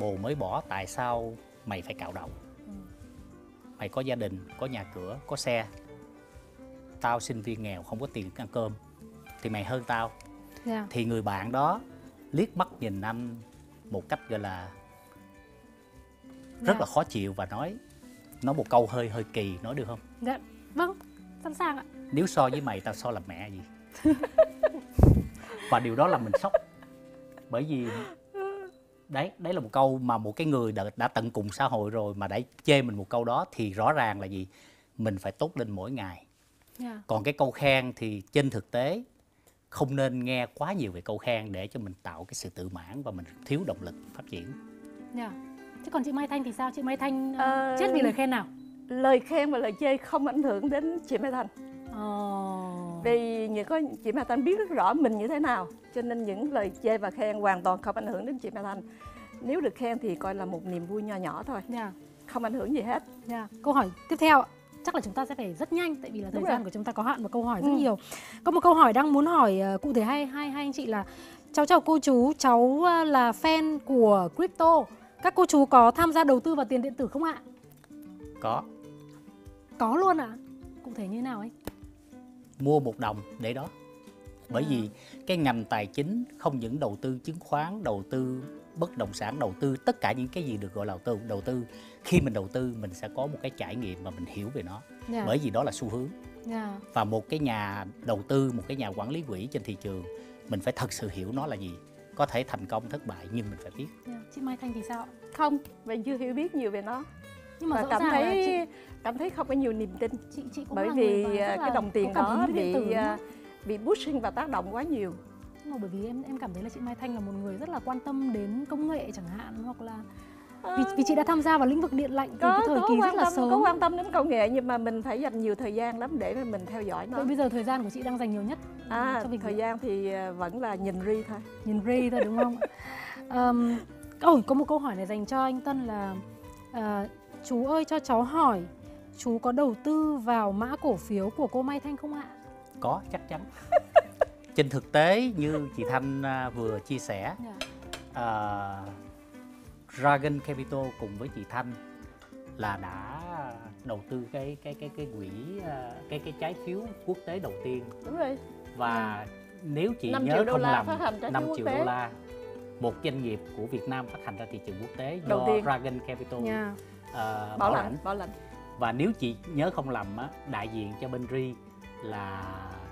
S5: bồ mới bỏ tại sao mày phải cạo đầu
S1: Ừ.
S5: mày có gia đình có nhà cửa có xe tao sinh viên nghèo không có tiền ăn cơm thì mày hơn tao
S1: Dạ.
S5: thì người bạn đó liếc mắt nhìn anh một cách gọi là rất
S1: Dạ.
S5: là khó chịu và nói nói một câu hơi hơi kỳ nói được không
S1: Dạ. Vâng, sẵn sàng ạ.
S5: nếu so với mày tao so làm mẹ gì và điều đó làm mình sốc bởi vì đấy đấy là một câu mà một cái người đã, đã tận cùng xã hội rồi mà đã chê mình một câu đó thì rõ ràng là gì mình phải tốt lên mỗi ngày
S1: Dạ.
S5: còn cái câu khen thì trên thực tế không nên nghe quá nhiều về câu khen để cho mình tạo cái sự tự mãn và mình thiếu động lực phát triển
S1: Dạ. Thế còn chị Mai Thanh thì sao? Chị Mai Thanh Ờ, chết vì lời khen nào?
S4: Lời khen và lời chê không ảnh hưởng đến chị Mai Thanh
S1: Ồ.
S4: vì những có chị Mai Thanh biết rất rõ mình như thế nào cho nên những lời chê và khen hoàn toàn không ảnh hưởng đến chị Mai Thanh nếu được khen thì coi là một niềm vui nho nhỏ thôi
S1: Dạ.
S4: không ảnh hưởng gì hết
S1: Dạ. Câu hỏi tiếp theo. Chắc là chúng ta sẽ phải rất nhanh tại vì là thời
S4: Đúng
S1: gian
S4: rồi.
S1: của chúng ta có hạn và câu hỏi rất
S4: Ừ.
S1: nhiều. Có một câu hỏi đang muốn hỏi ờ, cụ thể hai hai hai anh chị là cháu chào cô chú, cháu ờ, là fan của crypto. Các cô chú có tham gia đầu tư vào tiền điện tử không ạ?
S5: Có
S1: Có luôn ạ. Cụ thể như nào ấy?
S5: mua một đồng để đó bởi vì cái ngành tài chính không những đầu tư chứng khoán đầu tư bất động sản đầu tư tất cả những cái gì được gọi là đầu tư đầu tư khi mình đầu tư mình sẽ có một cái trải nghiệm và mình hiểu về nó
S1: Dạ.
S5: bởi vì đó là xu hướng
S1: Dạ.
S5: và một cái nhà đầu tư một cái nhà quản lý quỹ trên thị trường mình phải thật sự hiểu nó là gì có thể thành công thất bại nhưng mình phải biết
S1: Dạ. Chị Mai Thanh thì sao?
S4: không mình chưa hiểu biết nhiều về nó
S1: Nhưng mà
S4: và cảm thấy
S1: chị-
S4: cảm thấy không có nhiều niềm tin.
S1: Chị chị cũng
S4: bởi vì à, cái đồng tiền đó bị à, bị pushing và tác động quá nhiều.
S1: Nhưng mà bởi vì em em cảm thấy là chị Mai Thanh là một người rất là quan tâm đến công nghệ chẳng hạn hoặc là vì, vì chị đã tham gia vào lĩnh vực điện lạnh từ
S4: có
S1: cái thời kỳ rất là
S4: tâm
S1: sớm.
S4: có quan tâm đến công nghệ nhưng mà mình phải dành nhiều thời gian lắm để mà mình theo dõi nó.
S1: Vậy bây giờ thời gian của chị đang dành nhiều nhất
S4: à
S1: cho việc
S4: thời gian thì à, vẫn là nhìn ri thôi.
S1: Nhìn ri thôi đúng không? Um, ôi có một câu hỏi này dành cho anh Tân là à, chú ơi cho cháu hỏi chú có đầu tư vào mã cổ phiếu của cô Mai Thanh không ạ
S5: có chắc chắn trên thực tế như chị Thanh à, vừa chia sẻ
S1: Dạ.
S5: à, Dragon Capital cùng với chị Thanh là đã đầu tư cái cái cái cái quỹ à, cái cái trái phiếu quốc tế đầu tiên
S4: đúng rồi
S5: và nếu chị
S4: 5
S5: nhớ
S4: triệu đô
S5: không
S4: la
S5: lầm
S4: phát hành trái phiếu
S5: 5
S4: quốc
S5: triệu
S4: tế.
S5: đô la một doanh nghiệp của Việt Nam phát hành ra thị trường quốc tế
S4: Đầu
S5: do
S4: tiên.
S5: Dragon Capital
S1: Dạ.
S5: Ờ,
S4: bảo lãnh bảo lãnh
S5: và nếu chị nhớ không lầm á, đại diện cho bên Ri là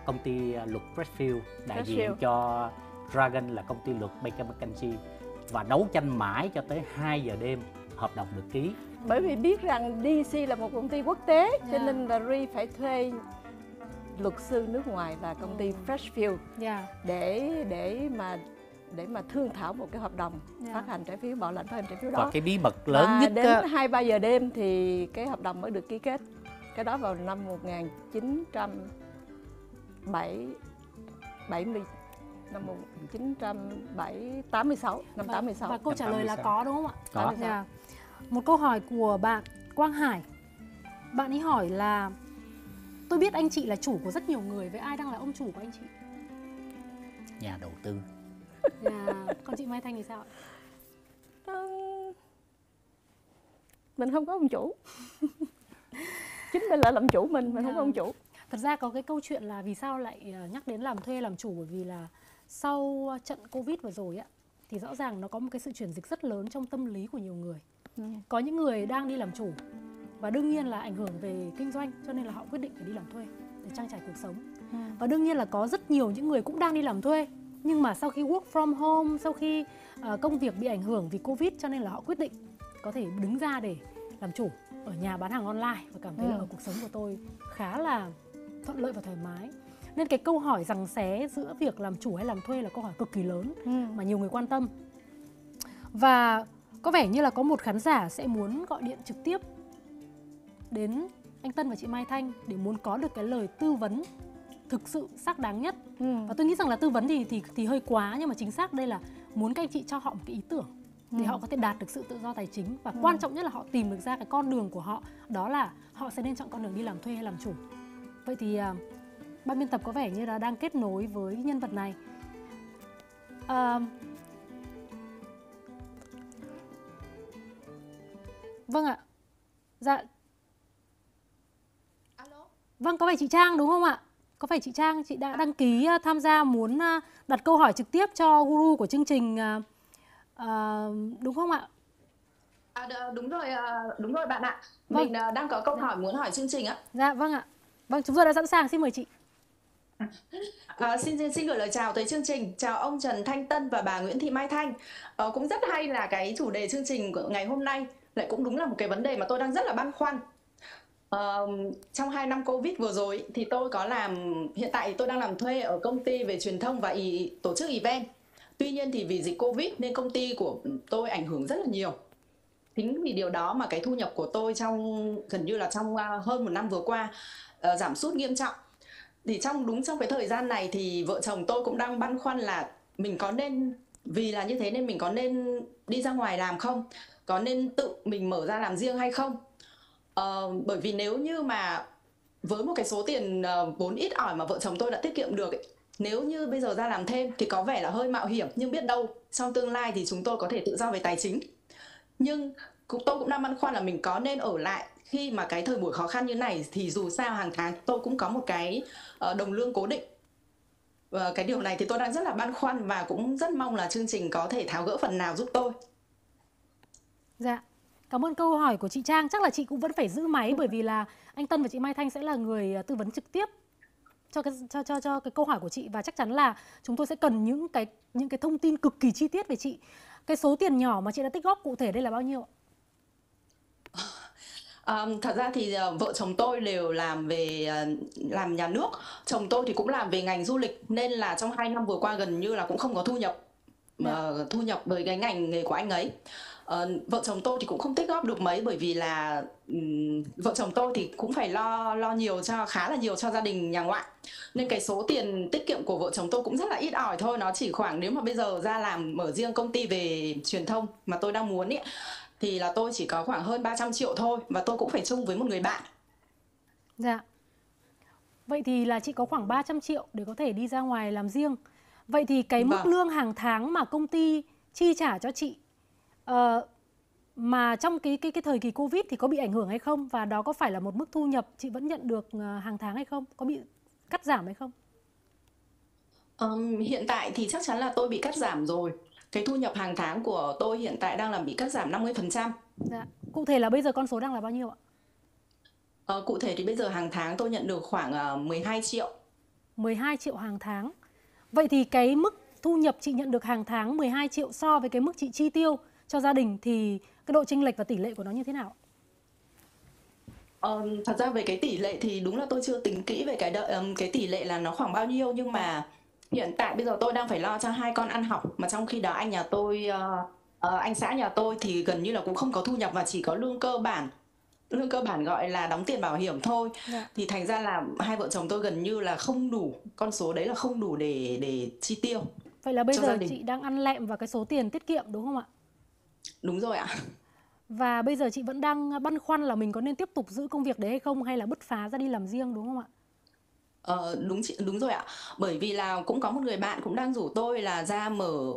S5: công ty luật Freshfield, đại diện
S4: Freshfield.
S5: cho Dragon là công ty luật Baker McKenzie và đấu tranh mãi cho tới 2 giờ đêm hợp đồng được ký.
S4: bởi vì biết rằng DC là một công ty quốc tế cho
S1: Dạ.
S4: nên là ri phải thuê luật sư nước ngoài là công ty Freshfield
S1: Dạ.
S4: để để mà để mà thương thảo một cái hợp đồng
S1: Dạ.
S4: phát hành trái phiếu bảo lãnh phát hành trái phiếu đó
S5: Và cái bí mật lớn
S4: Và
S5: nhất
S4: đến 2 3 giờ đêm thì cái hợp đồng mới được ký kết. Cái đó vào năm 1970 năm 1986 năm
S1: và,
S4: 86.
S1: và câu trả lời là có đúng không ạ
S5: Có.
S1: Dạ. một câu hỏi của bạn Quang Hải bạn ấy hỏi là tôi biết anh chị là chủ của rất nhiều người với ai đang là ông chủ của anh chị
S5: nhà đầu tư.
S1: Dạ. còn chị Mai Thanh thì sao ạ?
S4: Ờ, mình không có ông chủ. Chính mình là làm chủ mình, mình không có ông chủ.
S1: Thật ra có cái câu chuyện là vì sao lại ờ, nhắc đến làm thuê làm chủ bởi vì là sau trận Covid vừa rồi á thì rõ ràng nó có một cái sự chuyển dịch rất lớn trong tâm lý của nhiều người. Có những người đang đi làm chủ và đương nhiên là ảnh hưởng về kinh doanh cho nên là họ quyết định phải đi làm thuê để trang trải cuộc sống. Và đương nhiên là có rất nhiều những người cũng đang đi làm thuê nhưng mà sau khi work from home, sau khi ờ, công việc bị ảnh hưởng vì Covid cho nên là họ quyết định có thể đứng ra để làm chủ ở nhà bán hàng online và cảm thấy là
S4: Ừ.
S1: ở cuộc sống của tôi khá là thuận lợi và thoải mái. Nên cái câu hỏi rằng xé giữa việc làm chủ hay làm thuê là câu hỏi cực kỳ lớn mà nhiều người quan tâm. Và có vẻ như là có một khán giả sẽ muốn gọi điện trực tiếp đến anh Tân và chị Mai Thanh để muốn có được cái lời tư vấn thực sự xác đáng nhất. Và tôi nghĩ rằng là tư vấn thì thì thì hơi quá nhưng mà chính xác đây là muốn các anh chị cho họ một cái ý tưởng để
S4: Ừ.
S1: họ có thể đạt được sự tự do tài chính và
S4: Ừ.
S1: quan trọng nhất là họ tìm được ra cái con đường của họ đó là họ sẽ nên chọn con đường đi làm thuê hay làm chủ. Vậy thì à, ban biên tập có vẻ như là đang kết nối với nhân vật này. À, vâng ạ. Dạ. Vâng, có phải chị Trang đúng không ạ? Có phải chị Trang chị đã đăng ký à, tham gia muốn à, đặt câu hỏi trực tiếp cho guru của chương trình à, à, đúng không ạ?
S16: À, đúng rồi, à, đúng rồi bạn ạ.
S1: Vâng.
S16: Mình à, đang có câu hỏi muốn hỏi chương trình ạ.
S1: Dạ vâng ạ. Vâng, chúng tôi đã sẵn sàng, xin mời chị.
S16: À, xin, xin xin gửi lời chào tới chương trình. Chào ông Trần Thanh Tân và bà Nguyễn Thị Mai Thanh. Ờ, cũng rất hay là cái chủ đề chương trình của ngày hôm nay lại cũng đúng là một cái vấn đề mà tôi đang rất là băn khoăn. Uh, trong 2 năm Covid vừa rồi thì tôi có làm hiện tại tôi đang làm thuê ở công ty về truyền thông và ý, tổ chức event. Tuy nhiên thì vì dịch Covid nên công ty của tôi ảnh hưởng rất là nhiều. Chính vì điều đó mà cái thu nhập của tôi trong gần như là trong à, hơn một năm vừa qua uh, giảm sút nghiêm trọng. Thì trong đúng trong cái thời gian này thì vợ chồng tôi cũng đang băn khoăn là mình có nên vì là như thế nên mình có nên đi ra ngoài làm không? Có nên tự mình mở ra làm riêng hay không? Ờ, bởi vì nếu như mà với một cái số tiền ờ, vốn ít ỏi mà vợ chồng tôi đã tiết kiệm được ấy, nếu như bây giờ ra làm thêm thì có vẻ là hơi mạo hiểm nhưng biết đâu trong tương lai thì chúng tôi có thể tự do về tài chính. Nhưng cũng tôi cũng đang băn khoăn là mình có nên ở lại khi mà cái thời buổi khó khăn như này thì dù sao hàng tháng tôi cũng có một cái ờ, đồng lương cố định. Và cái điều này thì tôi đang rất là băn khoăn và cũng rất mong là chương trình có thể tháo gỡ phần nào giúp tôi.
S1: Dạ. Cảm ơn câu hỏi của chị Trang. Chắc là chị cũng vẫn phải giữ máy bởi vì là anh Tân và chị Mai Thanh sẽ là người à, tư vấn trực tiếp cho cái cho cho cho cái câu hỏi của chị và chắc chắn là chúng tôi sẽ cần những cái những cái thông tin cực kỳ chi tiết về chị. Cái số tiền nhỏ mà chị đã tích góp cụ thể đây là bao nhiêu?
S16: Um, thật ra thì uh, vợ chồng tôi đều làm về uh, làm nhà nước chồng tôi thì cũng làm về ngành du lịch nên là trong hai năm vừa qua gần như là cũng không có thu nhập uh, thu nhập với cái ngành nghề của anh ấy uh, vợ chồng tôi thì cũng không tích góp được mấy bởi vì là um, vợ chồng tôi thì cũng phải lo lo nhiều cho khá là nhiều cho gia đình nhà ngoại nên cái số tiền tiết kiệm của vợ chồng tôi cũng rất là ít ỏi thôi nó chỉ khoảng nếu mà bây giờ ra làm mở riêng công ty về truyền thông mà tôi đang muốn ý thì là tôi chỉ có khoảng hơn 300 triệu thôi và tôi cũng phải chung với một người bạn.
S1: Dạ. Vậy thì là chị có khoảng 300 triệu để có thể đi ra ngoài làm riêng. Vậy thì cái mức
S16: Vâng.
S1: lương hàng tháng mà công ty chi trả cho chị ờ, mà trong cái cái cái thời kỳ Covid thì có bị ảnh hưởng hay không và đó có phải là một mức thu nhập chị vẫn nhận được ờ, hàng tháng hay không? Có bị cắt giảm hay không?
S16: Ừm, hiện tại thì chắc chắn là tôi bị cắt giảm rồi. Cái thu nhập hàng tháng của tôi hiện tại đang là bị cắt giảm 50%.
S1: Dạ. Cụ thể là bây giờ con số đang là bao nhiêu ạ?
S16: Ờ, cụ thể thì bây giờ hàng tháng tôi nhận được khoảng ờ, 12 triệu.
S1: 12 triệu hàng tháng. Vậy thì cái mức thu nhập chị nhận được hàng tháng 12 triệu so với cái mức chị chi tiêu cho gia đình thì cái độ chênh lệch và tỷ lệ của nó như thế nào?
S16: Ờ, thật ra về cái tỷ lệ thì đúng là tôi chưa tính kỹ về cái đợi, ừm, cái tỷ lệ là nó khoảng bao nhiêu nhưng mà hiện tại bây giờ tôi đang phải lo cho hai con ăn học mà trong khi đó anh nhà tôi ờ, ờ, anh xã nhà tôi thì gần như là cũng không có thu nhập và chỉ có lương cơ bản lương cơ bản gọi là đóng tiền bảo hiểm thôi
S1: Dạ.
S16: thì thành ra là hai vợ chồng tôi gần như là không đủ con số đấy là không đủ để để chi tiêu
S1: Vậy là bây giờ chị đang ăn lẹm vào cái số tiền tiết kiệm đúng không ạ?
S16: Đúng rồi ạ
S1: Và bây giờ chị vẫn đang băn khoăn là mình có nên tiếp tục giữ công việc đấy hay không hay là bứt phá ra đi làm riêng đúng không ạ?
S16: Ờ, đúng chị đúng rồi ạ bởi vì là cũng có một người bạn cũng đang rủ tôi là ra mở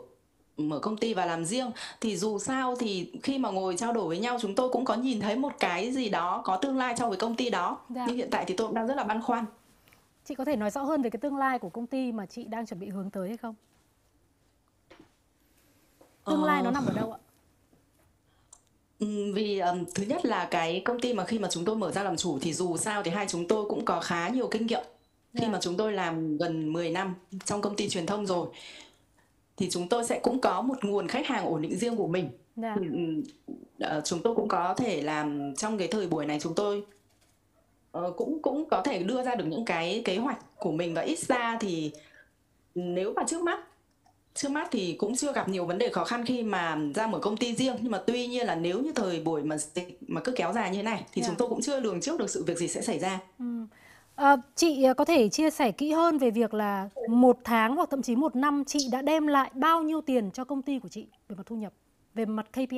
S16: mở công ty và làm riêng thì dù sao thì khi mà ngồi trao đổi với nhau chúng tôi cũng có nhìn thấy một cái gì đó có tương lai trong cái công ty đó
S1: Dạ.
S16: nhưng hiện tại thì tôi cũng đang rất là băn khoăn
S1: Chị có thể nói rõ hơn về cái tương lai của công ty mà chị đang chuẩn bị hướng tới hay không? Tương lai nó
S16: Ờ.
S1: nằm ở đâu ạ?
S16: Ừm, vì ừm, thứ nhất là cái công ty mà khi mà chúng tôi mở ra làm chủ thì dù sao thì hai chúng tôi cũng có khá nhiều kinh nghiệm khi
S1: Dạ.
S16: mà chúng tôi làm gần 10 năm trong công ty truyền thông rồi thì chúng tôi sẽ cũng có một nguồn khách hàng ổn định riêng của mình
S1: Dạ.
S16: thì, ừm, ờ, chúng tôi cũng có thể làm trong cái thời buổi này chúng tôi ờ, cũng cũng có thể đưa ra được những cái kế hoạch của mình và ít ra thì nếu mà trước mắt trước mắt thì cũng chưa gặp nhiều vấn đề khó khăn khi mà ra mở công ty riêng nhưng mà tuy nhiên là nếu như thời buổi mà dịch mà cứ kéo dài như thế này thì
S1: Dạ.
S16: chúng tôi cũng chưa lường trước được sự việc gì sẽ xảy ra
S1: Ừ. À, chị à, có thể chia sẻ kỹ hơn về việc là một tháng hoặc thậm chí một năm chị đã đem lại bao nhiêu tiền cho công ty của chị về mặt thu nhập, về mặt KPI?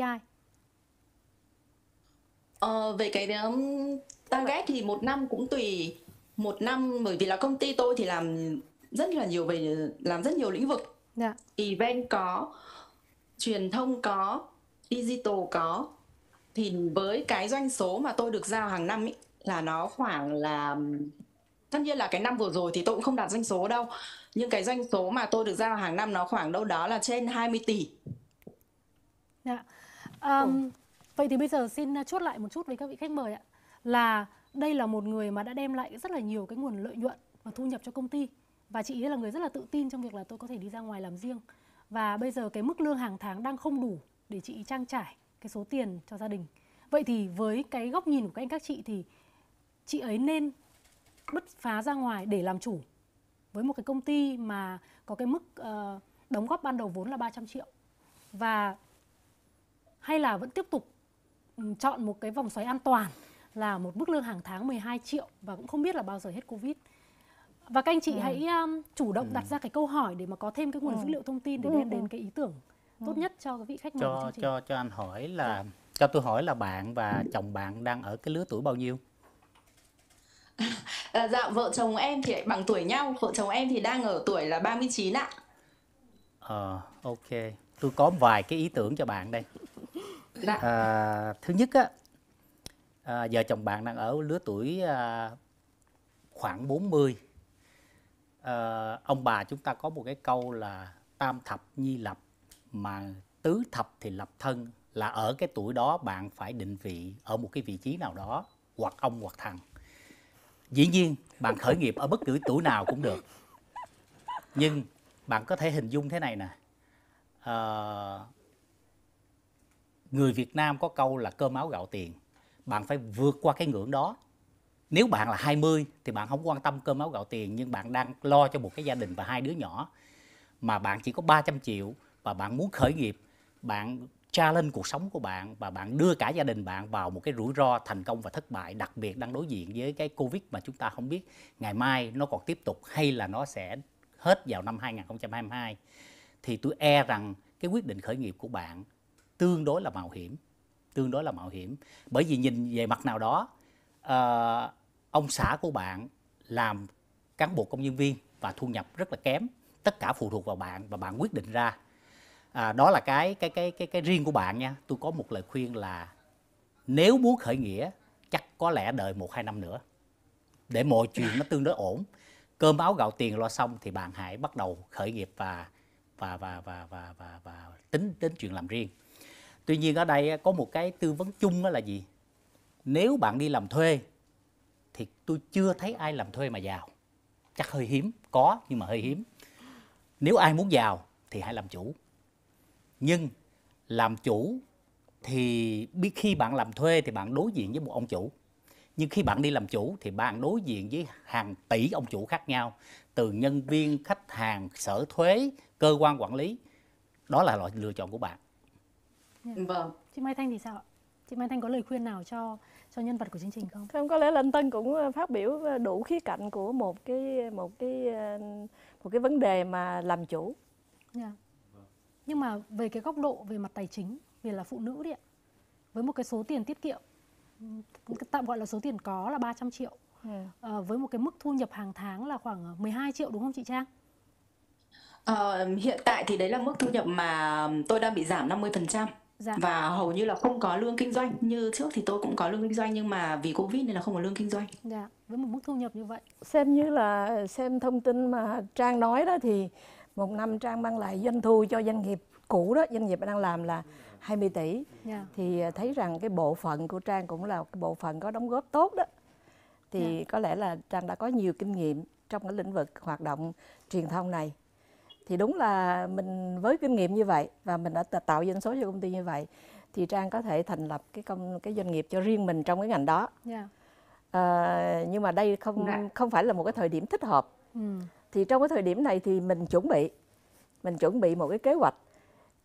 S16: Ờ, về cái um, target thì một năm cũng tùy một năm bởi vì là công ty tôi thì làm rất là nhiều về làm rất nhiều lĩnh vực
S1: Dạ.
S16: event có truyền thông có digital có thì với cái doanh số mà tôi được giao hàng năm ý, là nó khoảng là tất nhiên là cái năm vừa rồi thì tôi cũng không đạt doanh số đâu nhưng cái doanh số mà tôi được giao hàng năm nó khoảng đâu đó là trên 20 tỷ
S1: Dạ. Um, vậy thì bây giờ xin chốt lại một chút với các vị khách mời ạ. Là đây là một người mà đã đem lại rất là nhiều cái nguồn lợi nhuận và thu nhập cho công ty. Và chị ấy là người rất là tự tin trong việc là tôi có thể đi ra ngoài làm riêng. Và bây giờ cái mức lương hàng tháng đang không đủ để chị trang trải cái số tiền cho gia đình. Vậy thì với cái góc nhìn của các anh các chị thì chị ấy nên bứt phá ra ngoài để làm chủ với một cái công ty mà có cái mức uh, đóng góp ban đầu vốn là 300 triệu và hay là vẫn tiếp tục ừ, chọn một cái vòng xoáy an toàn là một mức lương hàng tháng 12 triệu và cũng không biết là bao giờ hết Covid. Và các anh chị
S6: Ừ.
S1: hãy um, chủ động đặt ra cái câu hỏi để mà có thêm cái nguồn
S6: Ừ.
S1: dữ liệu thông tin để
S6: Ừ,
S1: đem
S6: ừ.
S1: đến cái ý tưởng tốt nhất cho các vị khách mời
S5: cho cho cho anh hỏi là cho tôi hỏi là bạn và chồng bạn đang ở cái lứa tuổi bao nhiêu?
S16: à, dạ vợ chồng em thì lại bằng tuổi nhau vợ chồng em thì đang ở tuổi là 39 ạ
S5: Ờ, ok. Tôi có vài cái ý tưởng cho bạn đây.
S16: Dạ.
S5: À, thứ nhất á, à, vợ chồng bạn đang ở lứa tuổi à, khoảng 40 uh, ông bà chúng ta có một cái câu là tam thập nhi lập mà tứ thập thì lập thân là ở cái tuổi đó bạn phải định vị ở một cái vị trí nào đó hoặc ông hoặc thằng. Dĩ nhiên bạn khởi nghiệp ở bất cứ tuổi nào cũng được. Nhưng bạn có thể hình dung thế này nè. Ờ, người Việt Nam có câu là cơm áo gạo tiền. bạn phải vượt qua cái ngưỡng đó nếu bạn là 20 thì bạn không quan tâm cơm áo gạo tiền, nhưng bạn đang lo cho một cái gia đình và hai đứa nhỏ. Mà bạn chỉ có 300 triệu và bạn muốn khởi nghiệp, bạn challenge cuộc sống của bạn và bạn đưa cả gia đình bạn vào một cái rủi ro thành công và thất bại, đặc biệt đang đối diện với cái Covid mà chúng ta không biết ngày mai nó còn tiếp tục hay là nó sẽ hết vào năm 2022 thì tôi e rằng cái quyết định khởi nghiệp của bạn tương đối là mạo hiểm, tương đối là mạo hiểm. Bởi vì nhìn về mặt nào đó uh, ông xã của bạn làm cán bộ công nhân viên và thu nhập rất là kém. Tất cả phụ thuộc vào bạn và bạn quyết định ra. À, đó là cái cái cái cái cái riêng của bạn nha. Tôi có một lời khuyên là nếu muốn khởi nghĩa chắc có lẽ đợi một hai năm nữa để mọi chuyện nó tương đối ổn. Cơm áo gạo tiền lo xong thì bạn hãy bắt đầu khởi nghiệp và và và và và và, và tính đến chuyện làm riêng. Tuy nhiên ở đây có một cái tư vấn chung đó là gì? Nếu bạn đi làm thuê thì tôi chưa thấy ai làm thuê mà giàu. Chắc hơi hiếm có nhưng mà hơi hiếm. Nếu ai muốn giàu thì hãy làm chủ. Nhưng làm chủ thì biết khi bạn làm thuê thì bạn đối diện với một ông chủ. Nhưng khi bạn đi làm chủ thì bạn đối diện với hàng tỷ ông chủ khác nhau từ nhân viên khách hàng sở thuế cơ quan quản lý. Đó là loại lựa chọn của bạn.
S1: Yeah. vâng. Chị Mai Thanh thì sao ạ? Chị Mai Thanh có lời khuyên nào cho cho nhân vật của chương trình không?
S4: Không có lẽ là anh Tân cũng ờ, phát biểu ờ, đủ khía cạnh của một cái một cái ờ, một cái vấn đề mà làm chủ.
S1: Yeah. Nhưng mà về cái góc độ về mặt tài chính, vì là phụ nữ đi ạ, với một cái số tiền tiết kiệm tạm gọi là số tiền có là 300 triệu yeah. à, với một cái mức thu nhập hàng tháng là khoảng 12 triệu đúng không chị Trang?
S16: À, hiện tại thì đấy là mức thu nhập mà tôi đang bị giảm 50%. Dạ. và hầu như là không có lương kinh doanh như trước thì tôi cũng có lương kinh doanh nhưng mà vì covid nên là không có lương kinh doanh
S1: dạ với một mức thu nhập như vậy
S4: xem như là xem thông tin mà trang nói đó thì một năm trang mang lại doanh thu cho doanh nghiệp cũ đó doanh nghiệp đang làm là 20 tỷ yeah. Dạ. thì thấy rằng cái bộ phận của trang cũng là cái bộ phận có đóng góp tốt đó thì yeah. Dạ. có lẽ là trang đã có nhiều kinh nghiệm trong cái lĩnh vực hoạt động truyền thông này thì đúng là mình với kinh nghiệm như vậy và mình đã tạo doanh số cho công ty như vậy thì trang có thể thành lập cái công cái doanh nghiệp cho riêng mình trong cái ngành đó yeah. Dạ. à, nhưng mà đây không yeah. Dạ. không phải là một cái thời điểm thích hợp ừ. thì trong cái thời điểm này thì mình chuẩn bị mình chuẩn bị một cái kế hoạch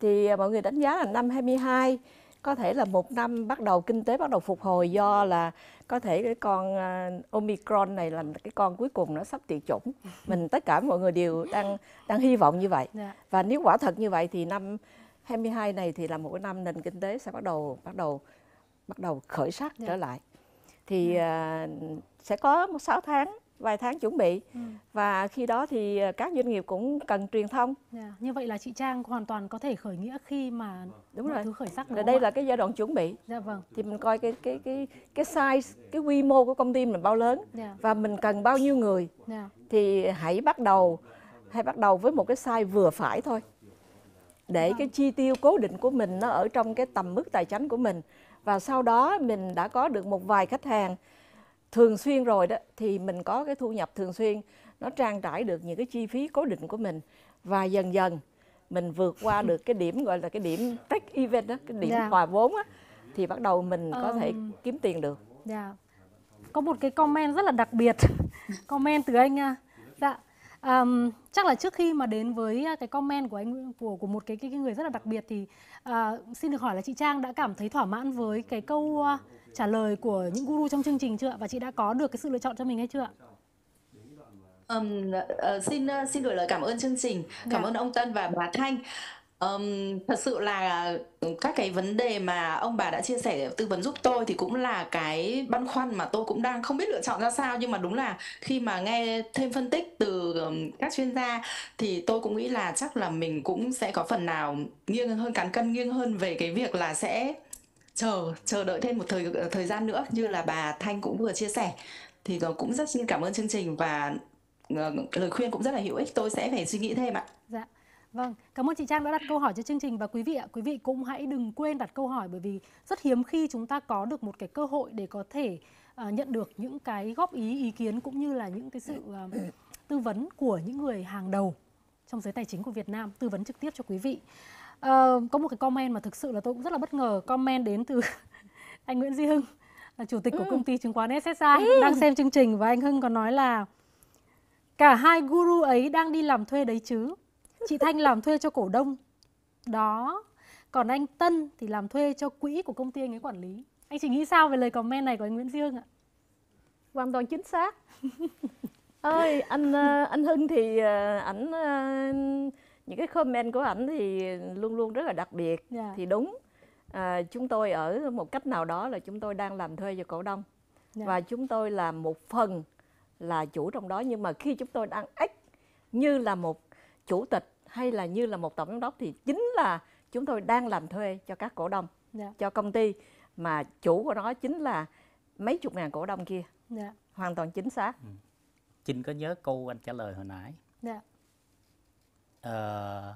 S4: thì mọi người đánh giá là năm 22 có thể là một năm bắt đầu kinh tế bắt đầu phục hồi do là có thể cái con uh, omicron này là cái con cuối cùng nó sắp tuyệt chủng mình tất cả mọi người đều đang đang hy vọng như vậy yeah. Dạ. và nếu quả thật như vậy thì năm 22 này thì là một cái năm nền kinh tế sẽ bắt đầu bắt đầu bắt đầu khởi sắc yeah. trở dạ. lại thì uh, sẽ có một 6 tháng vài tháng chuẩn bị ừ. và khi đó thì ờ, các doanh nghiệp cũng cần truyền thông.
S1: Yeah. Dạ, như vậy là chị Trang hoàn toàn có thể khởi nghĩa khi mà
S4: đúng rồi
S1: thứ khởi sắc.
S4: Là đây là cái giai đoạn chuẩn bị.
S1: Dạ vâng.
S4: Thì mình coi cái cái cái cái size, cái quy mô của công ty mình bao lớn yeah. Dạ. và mình cần bao nhiêu người. Yeah. Dạ. Thì hãy bắt đầu hãy bắt đầu với một cái size vừa phải thôi. Để vâng. cái chi tiêu cố định của mình nó ở trong cái tầm mức tài chính của mình và sau đó mình đã có được một vài khách hàng thường xuyên rồi đó thì mình có cái thu nhập thường xuyên nó trang trải được những cái chi phí cố định của mình và dần dần mình vượt qua được cái điểm gọi là cái điểm break even đó cái điểm yeah. Dạ. hòa vốn á thì bắt đầu mình có um, thể kiếm tiền được.
S1: Yeah. Dạ. Có một cái comment rất là đặc biệt comment từ anh à, dạ um, chắc là trước khi mà đến với cái comment của anh của của một cái cái, cái người rất là đặc biệt thì uh, xin được hỏi là chị Trang đã cảm thấy thỏa mãn với cái câu uh, trả lời của những guru trong chương trình chưa Và chị đã có được cái sự lựa chọn cho mình hay chưa ạ?
S16: Um, uh, xin uh, xin gửi lời cảm ơn chương trình, cảm yeah. Dạ. ơn ông Tân và bà Thanh. Um, thật sự là các cái vấn đề mà ông bà đã chia sẻ tư vấn giúp tôi thì cũng là cái băn khoăn mà tôi cũng đang không biết lựa chọn ra sao nhưng mà đúng là khi mà nghe thêm phân tích từ các chuyên gia thì tôi cũng nghĩ là chắc là mình cũng sẽ có phần nào nghiêng hơn cán cân nghiêng hơn về cái việc là sẽ chờ chờ đợi thêm một thời ờ, thời gian nữa như là bà Thanh cũng vừa chia sẻ thì cũng rất xin cảm ơn chương trình và ờ, lời khuyên cũng rất là hữu ích tôi sẽ phải suy nghĩ thêm ạ.
S1: Dạ. Vâng, cảm ơn chị Trang đã đặt câu hỏi cho chương trình và quý vị ạ, quý vị cũng hãy đừng quên đặt câu hỏi bởi vì rất hiếm khi chúng ta có được một cái cơ hội để có thể uh, nhận được những cái góp ý ý kiến cũng như là những cái sự uh, tư vấn của những người hàng đầu trong giới tài chính của Việt Nam tư vấn trực tiếp cho quý vị. Uh, có một cái comment mà thực sự là tôi cũng rất là bất ngờ comment đến từ anh Nguyễn Duy Hưng là chủ tịch của
S4: Ừ.
S1: công ty chứng khoán SSI đang xem chương trình và anh Hưng có nói là cả hai guru ấy đang đi làm thuê đấy chứ. Chị Thanh làm thuê cho cổ đông. Đó. Còn anh Tân thì làm thuê cho quỹ của công ty anh ấy quản lý. Anh chỉ nghĩ sao về lời comment này của anh Nguyễn Duy Hưng ạ?
S4: hoàn toàn chính xác ơi anh ờ, anh Hưng thì ờ, ảnh ờ, những cái comment của ảnh thì luôn luôn rất là đặc biệt
S1: Dạ.
S4: thì đúng à, chúng tôi ở một cách nào đó là chúng tôi đang làm thuê cho cổ đông
S1: Dạ.
S4: và chúng tôi là một phần là chủ trong đó nhưng mà khi chúng tôi đang act như là một chủ tịch hay là như là một tổng giám đốc thì chính là chúng tôi đang làm thuê cho các cổ đông
S1: Dạ.
S4: cho công ty mà chủ của nó chính là mấy chục ngàn cổ đông kia
S1: Dạ.
S4: hoàn toàn chính xác
S5: Trinh có nhớ câu anh trả lời hồi nãy
S1: Dạ.
S5: Ờ,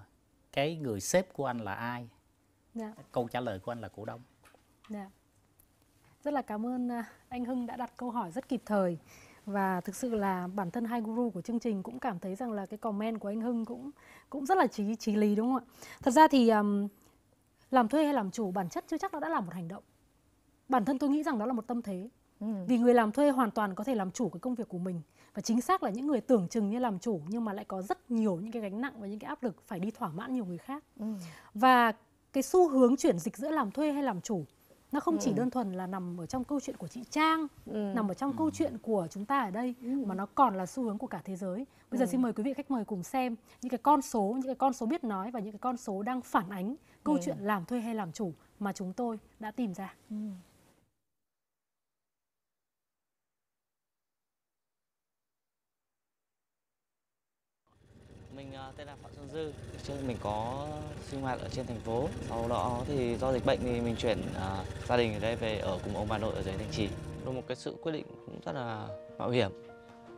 S5: cái người sếp của anh là ai
S1: Dạ.
S5: câu trả lời của anh là cổ đông
S1: Dạ. Rất là cảm ơn à, anh Hưng đã đặt câu hỏi rất kịp thời và thực sự là bản thân hai guru của chương trình cũng cảm thấy rằng là cái comment của anh Hưng cũng cũng rất là trí trí lý đúng không ạ? Thật ra thì um, làm thuê hay làm chủ bản chất chưa chắc nó đã là một hành động. Bản thân tôi nghĩ rằng đó là một tâm thế. Vì người làm thuê hoàn toàn có thể làm chủ cái công việc của mình và chính xác là những người tưởng chừng như làm chủ nhưng mà lại có rất nhiều những cái gánh nặng và những cái áp lực phải đi thỏa mãn nhiều người khác. Và cái xu hướng chuyển dịch giữa làm thuê hay làm chủ nó không chỉ
S4: Ừ.
S1: đơn thuần là nằm ở trong câu chuyện của chị Trang,
S4: Ừ.
S1: nằm ở trong câu chuyện của chúng ta ở đây mà nó còn là xu hướng của cả thế giới. Bây giờ
S4: Ừ.
S1: xin mời quý vị khách mời cùng xem những cái con số, những cái con số biết nói và những cái con số đang phản ánh câu
S4: Ừ.
S1: chuyện làm thuê hay làm chủ mà chúng tôi đã tìm ra.
S17: Mình tên là Phạm Xuân Dư. Trước mình có sinh hoạt ở trên thành phố. Sau đó thì do dịch bệnh thì mình chuyển ờ, gia đình ở đây về ở cùng ông bà nội ở dưới Thanh Trì. Là một cái sự quyết định cũng rất là mạo hiểm.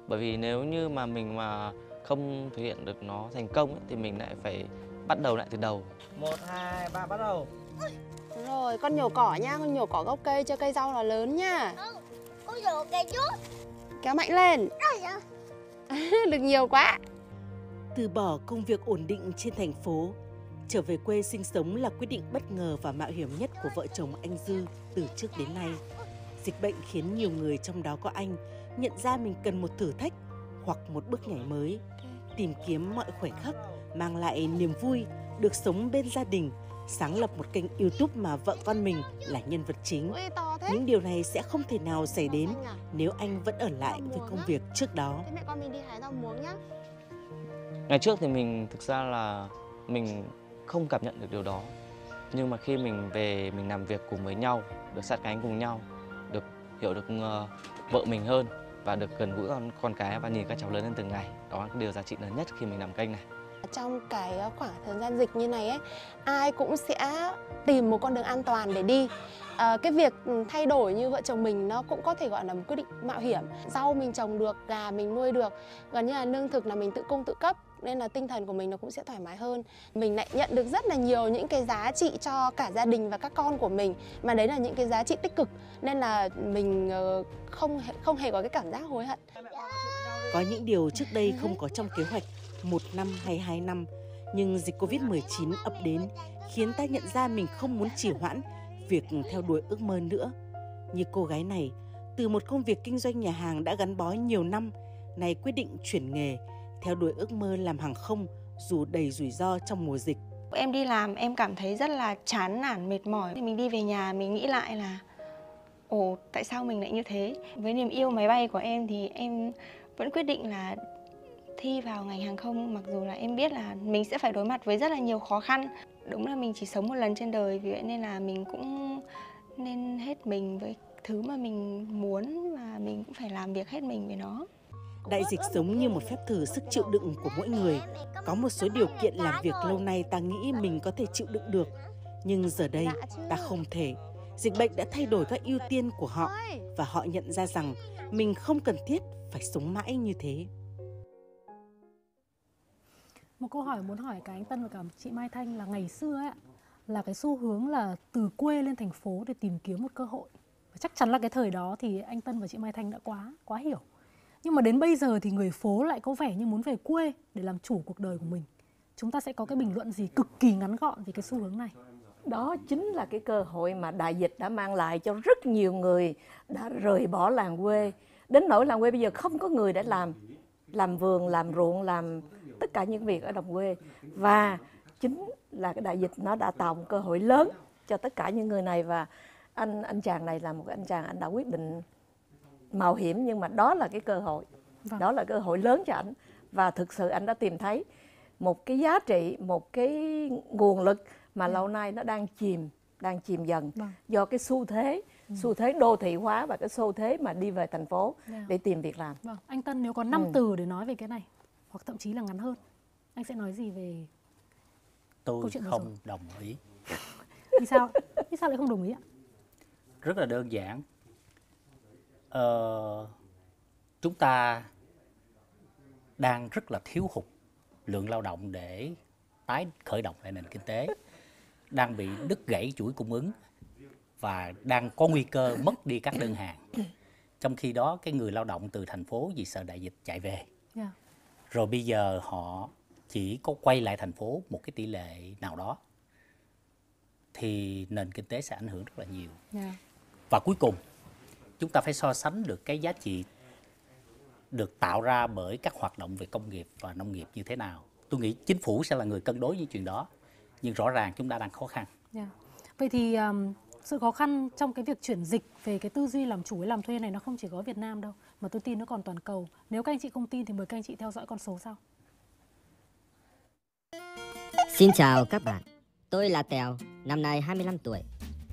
S17: Bởi vì nếu như mà mình mà không thực hiện được nó thành công ấy, thì mình lại phải bắt đầu lại từ đầu.
S14: một hai ba bắt đầu
S18: Rồi, con nhổ cỏ nha, con nhổ cỏ gốc cây cho cây rau là lớn nha.
S19: Ôi dồi cây trước
S18: Kéo mạnh lên. Được nhiều quá.
S20: Từ bỏ công việc ổn định trên thành phố, trở về quê sinh sống là quyết định bất ngờ và mạo hiểm nhất của vợ chồng anh Dư từ trước đến nay. Dịch bệnh khiến nhiều người trong đó có anh nhận ra mình cần một thử thách hoặc một bước nhảy mới, tìm kiếm mọi khoảnh khắc mang lại niềm vui được sống bên gia đình, sáng lập một kênh YouTube mà vợ con mình là nhân vật chính. Những điều này sẽ không thể nào xảy đến nếu anh vẫn ở lại với công việc trước đó.
S17: Ngày trước thì mình thực ra là mình không cảm nhận được điều đó. Nhưng mà khi mình về mình làm việc cùng với nhau, được sát cánh cùng nhau, được hiểu được ờ, vợ mình hơn và được gần gũi con con cái và nhìn các cháu lớn lên từng ngày. Đó là điều giá trị lớn nhất khi mình làm kênh này.
S18: Trong cái ờ, khoảng thời gian dịch như này ấy, ai cũng sẽ tìm một con đường an toàn để đi. à, cái việc ừ, thay đổi như vợ chồng mình nó cũng có thể gọi là một quyết định mạo hiểm. Rau mình trồng được, gà mình nuôi được, gần như là lương thực là mình tự cung tự cấp nên là tinh thần của mình nó cũng sẽ thoải mái hơn. Mình lại nhận được rất là nhiều những cái giá trị cho cả gia đình và các con của mình mà đấy là những cái giá trị tích cực nên là mình ờ, không không hề có cái cảm giác hối hận.
S20: Có những điều trước đây không có trong kế hoạch một năm hay hai năm, nhưng dịch Covid-19 ập đến khiến ta nhận ra mình không muốn trì hoãn việc theo đuổi ước mơ nữa. Như cô gái này, từ một công việc kinh doanh nhà hàng đã gắn bó nhiều năm, nay quyết định chuyển nghề, theo đuổi ước mơ làm hàng không dù đầy rủi ro trong mùa dịch.
S18: Em đi làm em cảm thấy rất là chán nản, mệt mỏi. Thì Mình đi về nhà mình nghĩ lại là Ồ, tại sao mình lại như thế? Với niềm yêu máy bay của em thì em vẫn quyết định là thi vào ngành hàng không mặc dù là em biết là mình sẽ phải đối mặt với rất là nhiều khó khăn. Đúng là mình chỉ sống một lần trên đời vì vậy nên là mình cũng nên hết mình với thứ mà mình muốn và mình cũng phải làm việc hết mình với nó.
S20: Đại dịch giống như một phép thử sức chịu đựng của mỗi người. Có một số điều kiện làm việc lâu nay ta nghĩ mình có thể chịu đựng được, nhưng giờ đây ta không thể. Dịch bệnh đã thay đổi các ưu tiên của họ và họ nhận ra rằng mình không cần thiết phải sống mãi như thế.
S1: Một câu hỏi muốn hỏi cả anh Tân và cả chị Mai Thanh là ngày xưa ấy, là cái xu hướng là từ quê lên thành phố để tìm kiếm một cơ hội. Và chắc chắn là cái thời đó thì anh Tân và chị Mai Thanh đã quá quá hiểu. Nhưng mà đến bây giờ thì người phố lại có vẻ như muốn về quê để làm chủ cuộc đời của mình. Chúng ta sẽ có cái bình luận gì cực kỳ ngắn gọn về cái xu hướng này.
S4: đó chính là cái cơ hội mà đại dịch đã mang lại cho rất nhiều người đã rời bỏ làng quê đến nỗi làng quê bây giờ không có người để làm làm vườn, làm ruộng, làm tất cả những việc ở đồng quê và chính là cái đại dịch nó đã tạo một cơ hội lớn cho tất cả những người này và anh anh chàng này là một anh chàng anh đã quyết định mạo hiểm nhưng mà đó là cái cơ hội
S1: Vâng.
S4: đó là cơ hội lớn cho anh và thực sự anh đã tìm thấy một cái giá trị một cái nguồn lực mà lâu nay nó đang chìm đang chìm dần
S1: Vâng.
S4: do cái xu thế xu thế đô thị hóa và cái xu thế mà đi về thành phố
S1: Dạ.
S4: để tìm việc làm
S1: Vâng, anh Tân nếu có 5
S4: Ừ.
S1: từ để nói về cái này hoặc thậm chí là ngắn hơn, anh sẽ nói gì về
S5: tôi
S1: Câu chuyện
S5: không
S1: rồi.
S5: đồng ý
S1: vì sao? vì sao lại không đồng ý ạ?
S5: rất là đơn giản ờ, chúng ta đang rất là thiếu hụt lượng lao động để tái khởi động lại nền kinh tế đang bị đứt gãy chuỗi cung ứng và đang có nguy cơ mất đi các đơn hàng trong khi đó cái người lao động từ thành phố vì sợ đại dịch chạy về
S1: Dạ.
S5: rồi bây giờ họ chỉ có quay lại thành phố một cái tỷ lệ nào đó thì nền kinh tế sẽ ảnh hưởng rất là nhiều
S1: Dạ.
S5: và cuối cùng chúng ta phải so sánh được cái giá trị được tạo ra bởi các hoạt động về công nghiệp và nông nghiệp như thế nào tôi nghĩ chính phủ sẽ là người cân đối với chuyện đó nhưng rõ ràng chúng ta đang khó khăn
S1: Dạ. Vậy thì um, sự khó khăn trong cái việc chuyển dịch về cái tư duy làm chủ với làm thuê này nó không chỉ có Việt Nam đâu mà tôi tin nó còn toàn cầu. Nếu các anh chị không tin thì mời các anh chị theo dõi con số sau.
S21: Xin chào các bạn, tôi là Tèo, năm nay 25 tuổi.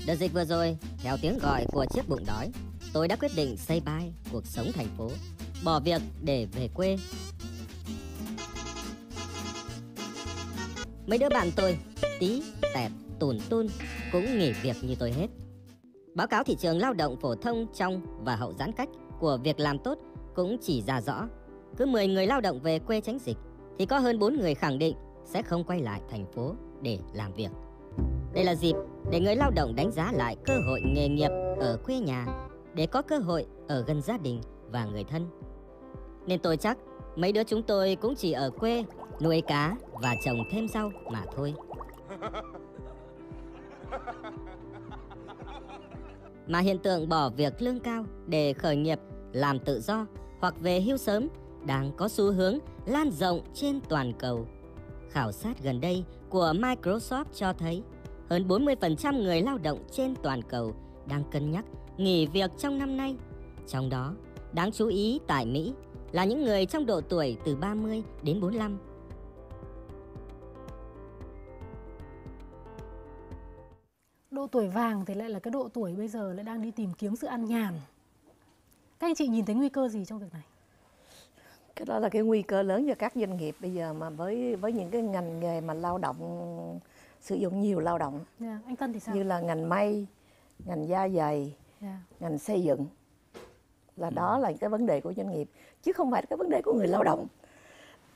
S21: Đợt dịch vừa rồi, theo tiếng gọi của chiếc bụng đói, tôi đã quyết định xây bay cuộc sống thành phố, bỏ việc để về quê. Mấy đứa bạn tôi, tí, tẹt, tùn tun, cũng nghỉ việc như tôi hết. Báo cáo thị trường lao động phổ thông trong và hậu giãn cách của việc làm tốt cũng chỉ ra rõ, cứ 10 người lao động về quê tránh dịch thì có hơn 4 người khẳng định sẽ không quay lại thành phố để làm việc. Đây là dịp để người lao động đánh giá lại cơ hội nghề nghiệp ở quê nhà để có cơ hội ở gần gia đình và người thân. Nên tôi chắc mấy đứa chúng tôi cũng chỉ ở quê nuôi cá và trồng thêm rau mà thôi. Mà hiện tượng bỏ việc lương cao để khởi nghiệp làm tự do hoặc về hưu sớm đang có xu hướng lan rộng trên toàn cầu. Khảo sát gần đây của Microsoft cho thấy hơn 40% người lao động trên toàn cầu đang cân nhắc nghỉ việc trong năm nay. Trong đó, đáng chú ý tại Mỹ là những người trong độ tuổi từ 30 đến 45.
S1: Độ tuổi vàng thì lại là cái độ tuổi bây giờ lại đang đi tìm kiếm sự an nhàn. Các anh chị nhìn thấy nguy cơ gì trong việc này?
S4: cái đó là cái nguy cơ lớn cho các doanh nghiệp bây giờ mà với với những cái ngành nghề mà lao động sử dụng nhiều lao động
S1: Dạ, Anh Tân thì sao?
S4: như là ngành may ngành da giày
S1: Dạ.
S4: ngành xây dựng là đó là cái vấn đề của doanh nghiệp chứ không phải cái vấn đề của người lao động.